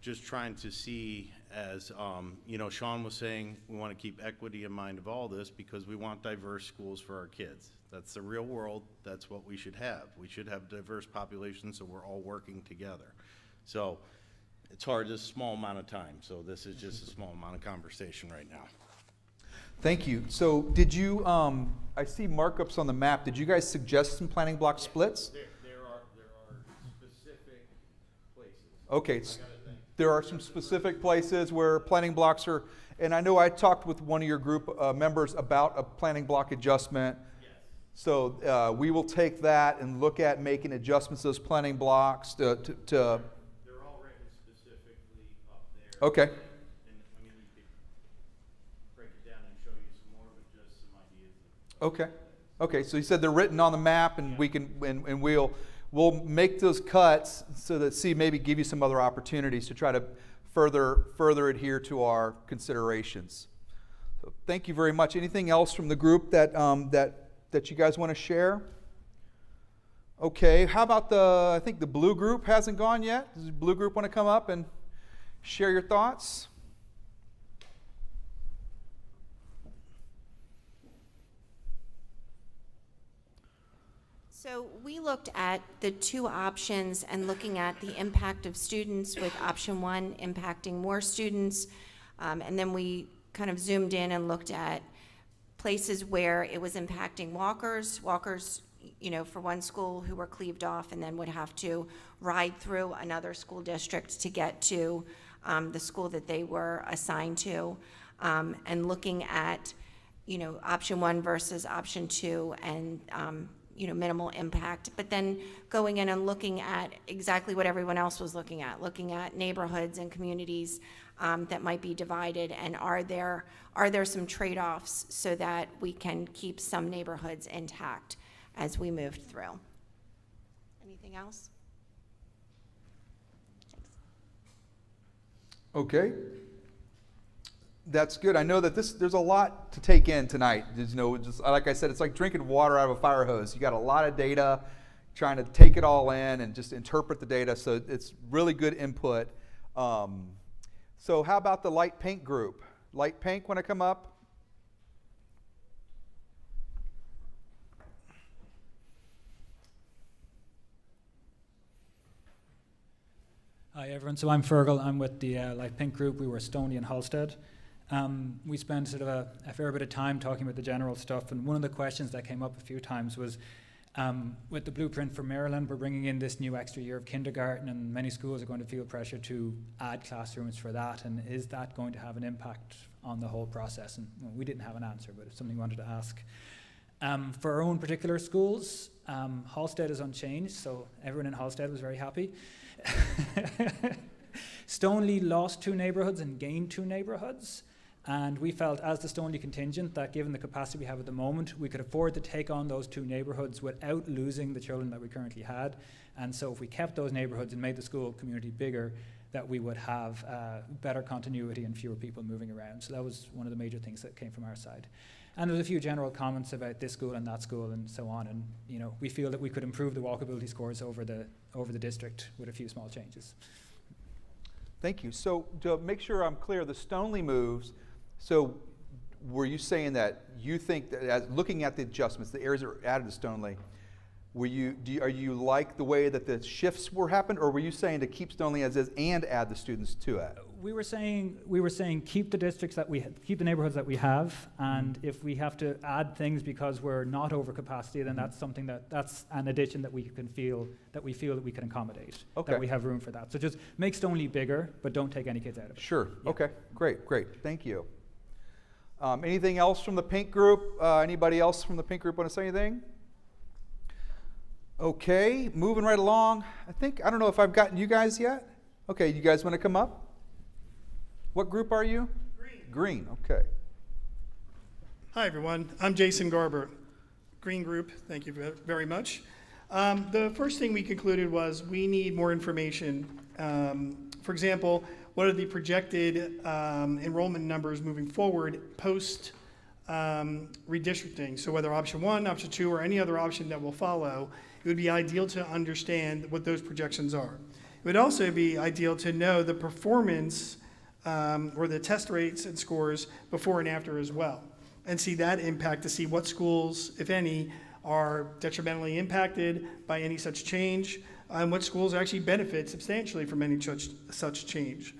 just trying to see as, um, you know, Sean was saying, we want to keep equity in mind of all this because we want diverse schools for our kids. That's the real world. That's what we should have. We should have diverse populations so we're all working together. So it's hard, it's a small amount of time. So this is just a small amount of conversation right now. Thank you. So did you, um, I see markups on the map. Did you guys suggest some planning block splits? There, there are, there are specific places. Okay, s- there are some specific places where planning blocks are, and I know I talked with one of your group uh, members about a planning block adjustment. So uh, we will take that and look at making adjustments to those planning blocks to, to, to ideas. Okay. Okay, so you said they're written on the map and we can, and, and we'll, we'll make those cuts so that, see, maybe give you some other opportunities to try to further, further adhere to our considerations. So thank you very much. Anything else from the group that, um, that, that you guys want to share? Okay, how about the, I think the blue group hasn't gone yet. Does the blue group want to come up and share your thoughts? So we looked at the two options and looking at the impact of students with option one impacting more students. Um, and then we kind of zoomed in and looked at places where it was impacting walkers, walkers, you know, for one school who were cleaved off and then would have to ride through another school district to get to um, the school that they were assigned to, um, and looking at, you know, option one versus option two and, um, you know, minimal impact. But then going in and looking at exactly what everyone else was looking at, looking at neighborhoods and communities um, that might be divided, and are there are there some trade-offs so that we can keep some neighborhoods intact as we moved through? Anything else? Okay. That's good. I know that this there's a lot to take in tonight. You know, just like I said, it's like drinking water out of a fire hose. You got a lot of data, trying to take it all in and just interpret the data. So it's really good input. Um, so how about the light pink group? Light pink want to come up? Hi everyone, so I'm Fergal, I'm with the uh, Light Pink Group, we were Stoneleigh and Halstead. Um, we spent sort of a, a, fair bit of time talking about the general stuff, and one of the questions that came up a few times was, um, with the blueprint for Maryland, we're bringing in this new extra year of kindergarten, and many schools are going to feel pressure to add classrooms for that, and is that going to have an impact on the whole process? And well, we didn't have an answer, but it's something we wanted to ask. Um, for our own particular schools, um, Halstead is unchanged, so everyone in Halstead was very happy. Stoneleigh lost two neighbourhoods and gained two neighbourhoods. And we felt, as the Stoneleigh contingent, that given the capacity we have at the moment, we could afford to take on those two neighbourhoods without losing the children that we currently had. And so, if we kept those neighbourhoods and made the school community bigger, that we would have uh, better continuity and fewer people moving around. So, that was one of the major things that came from our side. And there's a few general comments about this school and that school and so on. And you know, we feel that we could improve the walkability scores over the over the district with a few small changes. Thank you. So to make sure I'm clear, the Stoneleigh moves. So were you saying that you think that as looking at the adjustments, the areas that are added to Stoneleigh, were you, you, are you like the way that the shifts were happened, or were you saying to keep Stoneleigh as is and add the students to it? We were saying we were saying keep the districts that we keep the neighborhoods that we have, and mm-hmm. if we have to add things because we're not over capacity, then mm-hmm. that's something that that's an addition that we can feel that we feel that we can accommodate. Okay. That we have room for that. So just make Stoneleigh bigger, but don't take any kids out of it. Sure. Yeah. Okay. Great. Great. Thank you. Um, anything else from the pink group? Uh, anybody else from the pink group want to say anything? Okay, moving right along. I think I don't know if I've gotten you guys yet. Okay, you guys want to come up? What group are you? Green. Green, okay. Hi, everyone. I'm Jason Garber, Green Group. Thank you very much. Um, the first thing we concluded was we need more information. Um, for example, what are the projected um, enrollment numbers moving forward post um, redistricting? So, whether option one, option two, or any other option that will follow, it would be ideal to understand what those projections are. It would also be ideal to know the performance um, or the test rates and scores before and after as well, and see that impact to see what schools, if any, are detrimentally impacted by any such change, and what schools actually benefit substantially from any such, such change.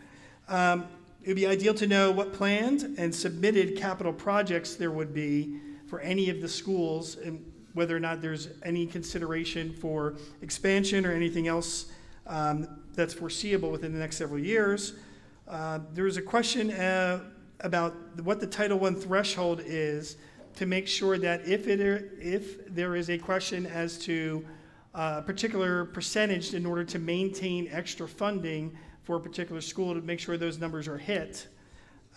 Um, it would be ideal to know what planned and submitted capital projects there would be for any of the schools and whether or not there's any consideration for expansion or anything else um, that's foreseeable within the next several years. Uh, there was a question uh, about what the Title I threshold is to make sure that if, it are, if there is a question as to uh, a particular percentage in order to maintain extra funding for a particular school to make sure those numbers are hit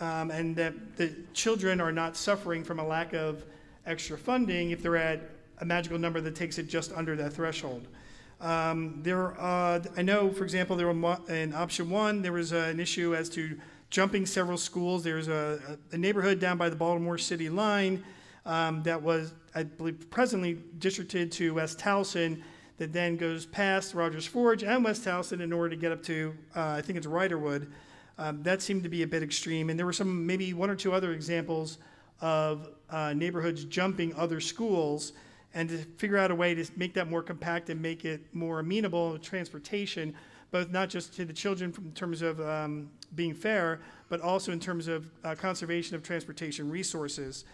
um, and that the children are not suffering from a lack of extra funding if they're at a magical number that takes it just under that threshold. Um, there, uh, I know, for example, there were in option one, there was uh, an issue as to jumping several schools. There's a, a neighborhood down by the Baltimore City line um, that was, I believe, presently districted to West Towson that then goes past Rogers Forge and West Towson in order to get up to, uh, I think it's Riderwood. Um, that seemed to be a bit extreme. And there were some, maybe one or two other examples of uh, neighborhoods jumping other schools and to figure out a way to make that more compact and make it more amenable to transportation, both not just to the children in terms of um, being fair, but also in terms of uh, conservation of transportation resources.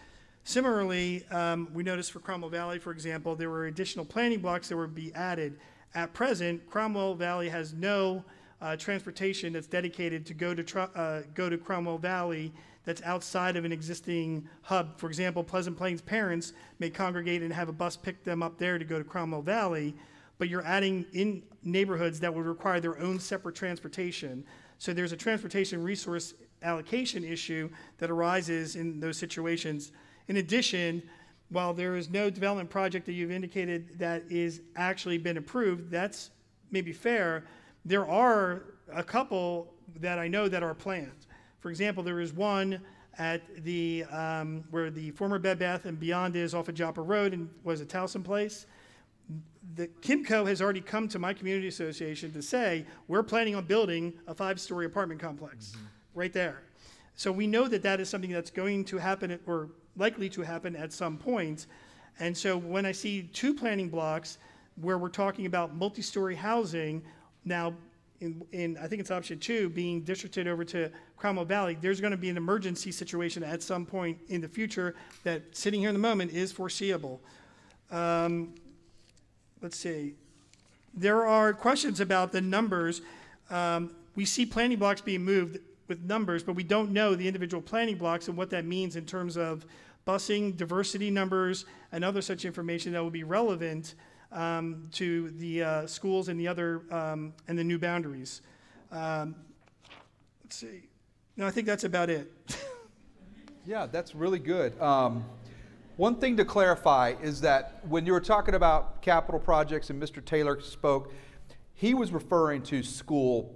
Similarly, um, we noticed for Cromwell Valley, for example, there were additional planning blocks that would be added. At present, Cromwell Valley has no uh, transportation that's dedicated to go to uh, go to Cromwell Valley that's outside of an existing hub. For example, Pleasant Plains parents may congregate and have a bus pick them up there to go to Cromwell Valley, but you're adding in neighborhoods that would require their own separate transportation. So there's a transportation resource allocation issue that arises in those situations. In addition, while there is no development project that you've indicated that is actually been approved, that's maybe fair. There are a couple that I know that are planned. For example, there is one at the um, where the former Bed Bath and Beyond is off of Joppa Road and was a Towson Place. The Kimco has already come to my community association to say we're planning on building a five-story apartment complex right there. So we know that that is something that's going to happen at- or likely to happen at some point. And so when I see two planning blocks where we're talking about multi-story housing, now in, in I think it's option two, being districted over to Cromwell Valley, there's going to be an emergency situation at some point in the future that sitting here in the moment is foreseeable. Um, let's see. There are questions about the numbers. Um, we see planning blocks being moved with numbers, but we don't know the individual planning blocks and what that means in terms of busing, diversity numbers, and other such information that will be relevant um, to the uh, schools and the other um, and the new boundaries. Um, let's see. No, I think that's about it. Yeah, that's really good. Um, one thing to clarify is that when you were talking about capital projects and Mr. Taylor spoke, he was referring to school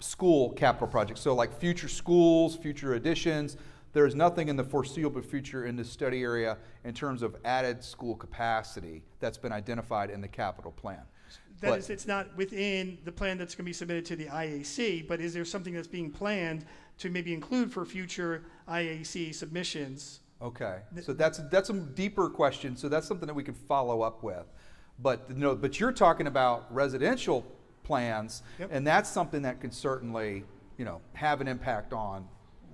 school capital projects. So like future schools, future additions. There's nothing in the foreseeable future in this study area in terms of added school capacity that's been identified in the capital plan. That But- is, it's not within the plan that's going to be submitted to the IAC, but is there something that's being planned to maybe include for future IAC submissions? Okay, so that's that's a deeper question. So that's something that we could follow up with. But you know, but you're talking about residential plans, Yep. and that's something that can certainly you know have an impact on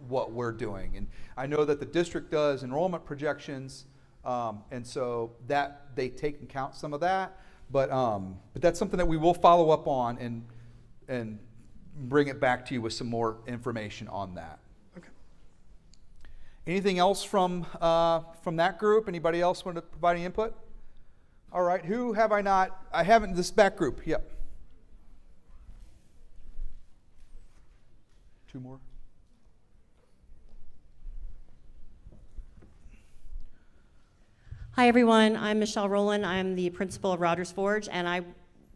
what we're doing. And I know that the district does enrollment projections, um, and so that they take and count some of that. But um, but that's something that we will follow up on and and bring it back to you with some more information on that. Okay. Anything else from, uh, from that group? Anybody else want to provide any input? All right, who have I not? I haven't, this back group, yep. Two more? Hi, everyone. I'm Michelle Rowland. I'm the principal of Rogers Forge, and I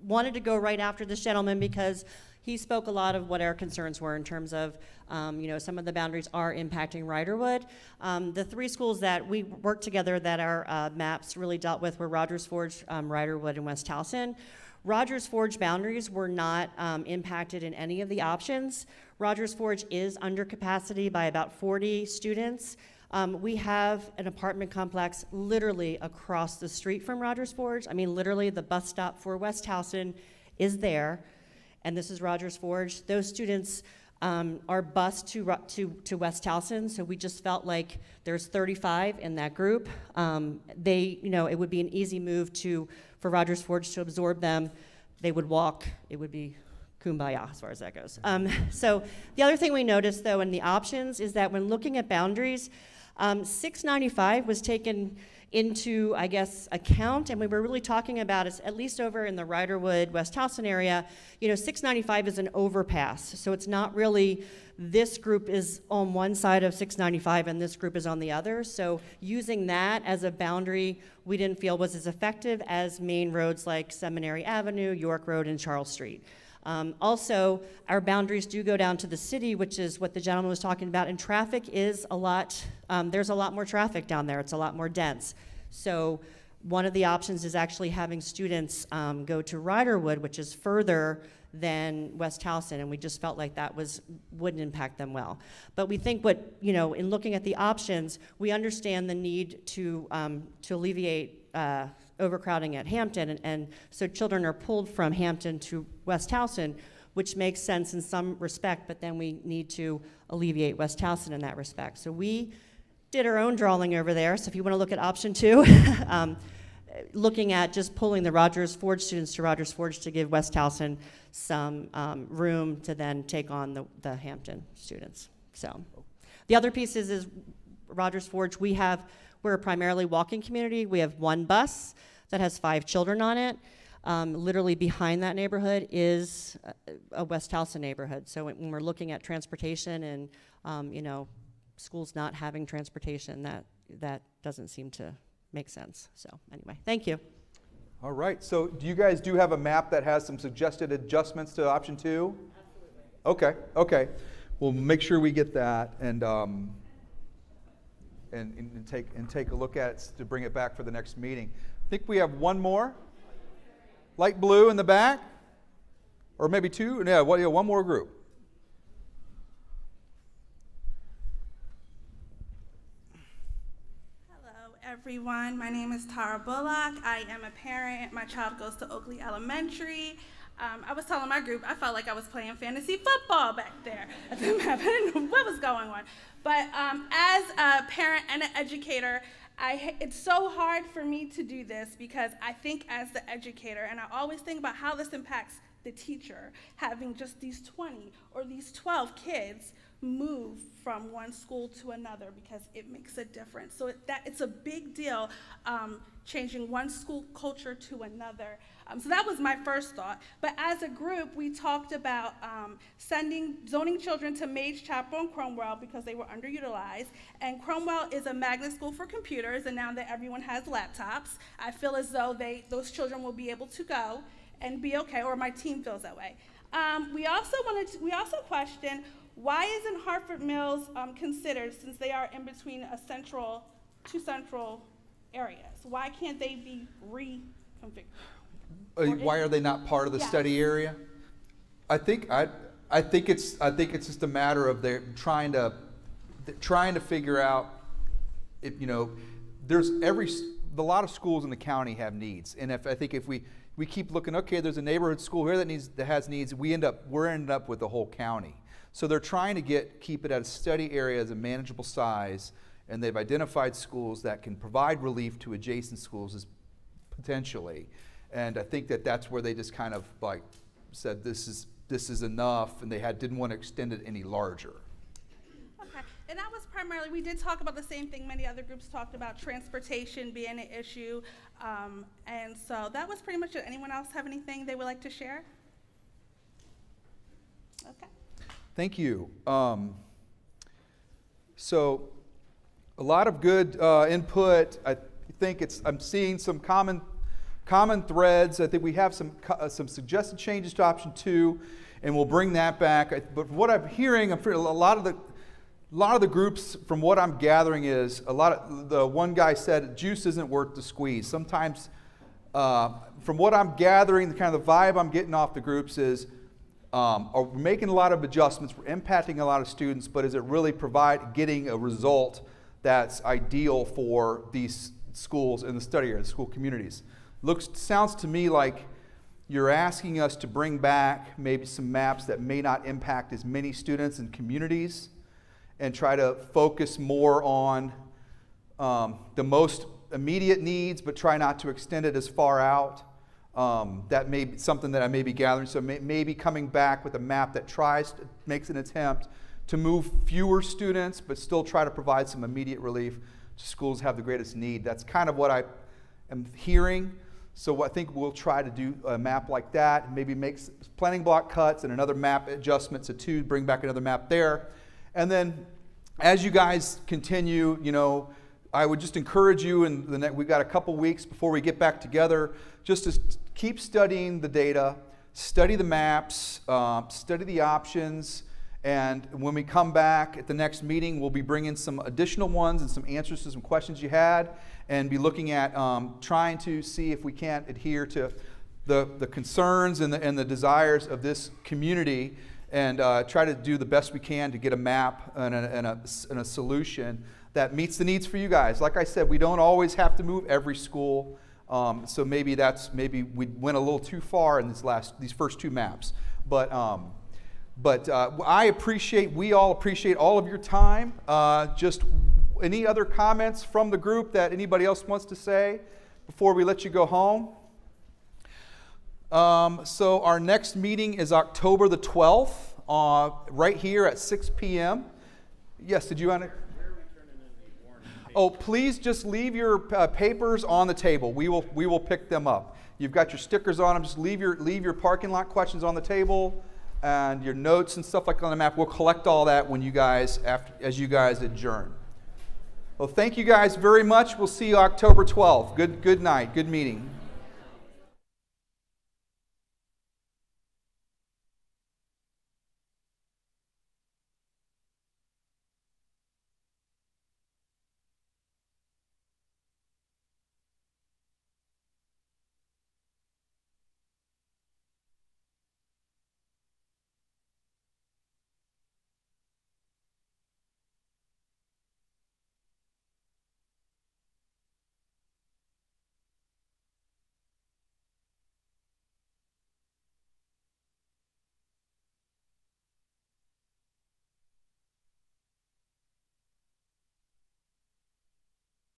wanted to go right after this gentleman because he spoke a lot of what our concerns were in terms of, um, you know, some of the boundaries are impacting Riderwood. Um, the three schools that we worked together that our uh, maps really dealt with were Rogers Forge, um, Riderwood, and West Towson. Rogers Forge boundaries were not um, impacted in any of the options. Rogers Forge is under capacity by about 40 students. Um, we have an apartment complex literally across the street from Rogers Forge. I mean, literally, the bus stop for West Towson is there, and this is Rogers Forge. Those students um, are bused to, to, to West Towson, so we just felt like there's 35 in that group. Um, they, you know, it would be an easy move to for Rogers Forge to absorb them. They would walk. It would be kumbaya as far as that goes. Um, so the other thing we noticed though in the options is that when looking at boundaries, um, 695 was taken into, I guess, account, and we were really talking about it, at least over in the Riderwood, West Towson area, you know, 695 is an overpass, so it's not really, this group is on one side of 695 and this group is on the other, so using that as a boundary, we didn't feel was as effective as main roads like Seminary Avenue, York Road, and Charles Street. Um, also, our boundaries do go down to the city, which is what the gentleman was talking about, and traffic is a lot, um, there's a lot more traffic down there. It's a lot more dense. So, one of the options is actually having students um, go to Riderwood, which is further than West Towson, and we just felt like that was, wouldn't impact them well. But we think what, you know, in looking at the options, we understand the need to, um, to alleviate uh, overcrowding at Hampton, and, and so children are pulled from Hampton to West Towson, which makes sense in some respect, but then we need to alleviate West Towson in that respect. So we did our own drawing over there, so if you want to look at option two, um, looking at just pulling the Rogers Forge students to Rogers Forge to give West Towson some um, room to then take on the, the Hampton students. So the other piece is, is Rogers Forge, we have, we're a primarily walking community. We have one bus that has five children on it. Um, literally behind that neighborhood is a, a West Towson neighborhood. So when, when we're looking at transportation and, um, you know, schools not having transportation, that, that doesn't seem to make sense. So anyway, thank you. All right, so do you guys do have a map that has some suggested adjustments to option two? Absolutely. Okay, okay. We'll make sure we get that and, um, and, and take, and take a look at it to bring it back for the next meeting. I think we have one more. Light blue in the back? Or maybe two? Yeah, one more group. Hello, everyone. My name is Tara Bullock. I am a parent. My child goes to Oakleigh Elementary. Um, I was telling my group I felt like I was playing fantasy football back there. I didn't know what was going on. But um, as a parent and an educator, I, it's so hard for me to do this because I think as the educator, and I always think about how this impacts the teacher, having just these 20 or these 12 kids move from one school to another because it makes a difference. So it, that it's a big deal um, changing one school culture to another. Um, so that was my first thought. But as a group, we talked about um, sending zoning children to Mays Chapel and Cromwell because they were underutilized. And Cromwell is a magnet school for computers, and now that everyone has laptops, I feel as though they those children will be able to go and be okay, or my team feels that way. Um, we also wanted to, we also questioned why isn't Harford Hills um, considered since they are in between a central, two central areas? Why can't they be reconfigured? Uh, why are they not part of the Yes. study area? I think I, I think it's I think it's just a matter of they're trying to they're trying to figure out if you know there's every a lot of schools in the county have needs, and if I think if we we keep looking, okay, there's a neighborhood school here that needs that has needs, we end up we're ended up with the whole county. So they're trying to get keep it at a study area as a manageable size, and they've identified schools that can provide relief to adjacent schools as potentially. And I think that that's where they just kind of like said this is this is enough, and they had didn't want to extend it any larger. Okay, and that was primarily, we did talk about the same thing many other groups talked about, transportation being an issue. Um, and so that was pretty much it. Anyone else have anything they would like to share? Okay. Thank you. Um, so, a lot of good uh, input. I think it's. I'm seeing some common common threads. I think we have some uh, some suggested changes to option two, and we'll bring that back. I, but what I'm hearing, I'm a lot of the a lot of the groups, from what I'm gathering, is a lot of the one guy said juice isn't worth the squeeze. Sometimes, uh, from what I'm gathering, the kind of the vibe I'm getting off the groups is um, are making a lot of adjustments, we're impacting a lot of students, but is it really provide getting a result that's ideal for these schools in the study area, the school communities? Looks sounds to me like you're asking us to bring back maybe some maps that may not impact as many students and communities and try to focus more on um, the most immediate needs, but try not to extend it as far out. Um, that may be something that I may be gathering. So may, maybe coming back with a map that tries, to, makes an attempt to move fewer students, but still try to provide some immediate relief to schools have the greatest need. That's kind of what I am hearing. So I think we'll try to do a map like that, maybe make planning block cuts and another map adjustment to two, bring back another map there. And then as you guys continue, you know, I would just encourage you, and we've got a couple weeks before we get back together, just to keep studying the data, study the maps, um, study the options, and when we come back at the next meeting, we'll be bringing some additional ones and some answers to some questions you had, and be looking at um, trying to see if we can't adhere to the, the concerns and the, and the desires of this community and uh, try to do the best we can to get a map and a, and, a, and a solution that meets the needs for you guys. Like I said, we don't always have to move every school. Um, so maybe that's maybe we went a little too far in these last these first two maps. But um, but uh, I appreciate we all appreciate all of your time. Uh, just any other comments from the group that anybody else wants to say before we let you go home? Um, so our next meeting is October the 12th, uh, right here at 6 p.m. Yes, did you want to? Oh, please just leave your uh, papers on the table. We will, we will pick them up. You've got your stickers on them. Just leave your, leave your parking lot questions on the table and your notes and stuff like on the map. We'll collect all that when you guys, after, as you guys adjourn. Well, thank you guys very much. We'll see you October 12th. Good, good night. Good meeting.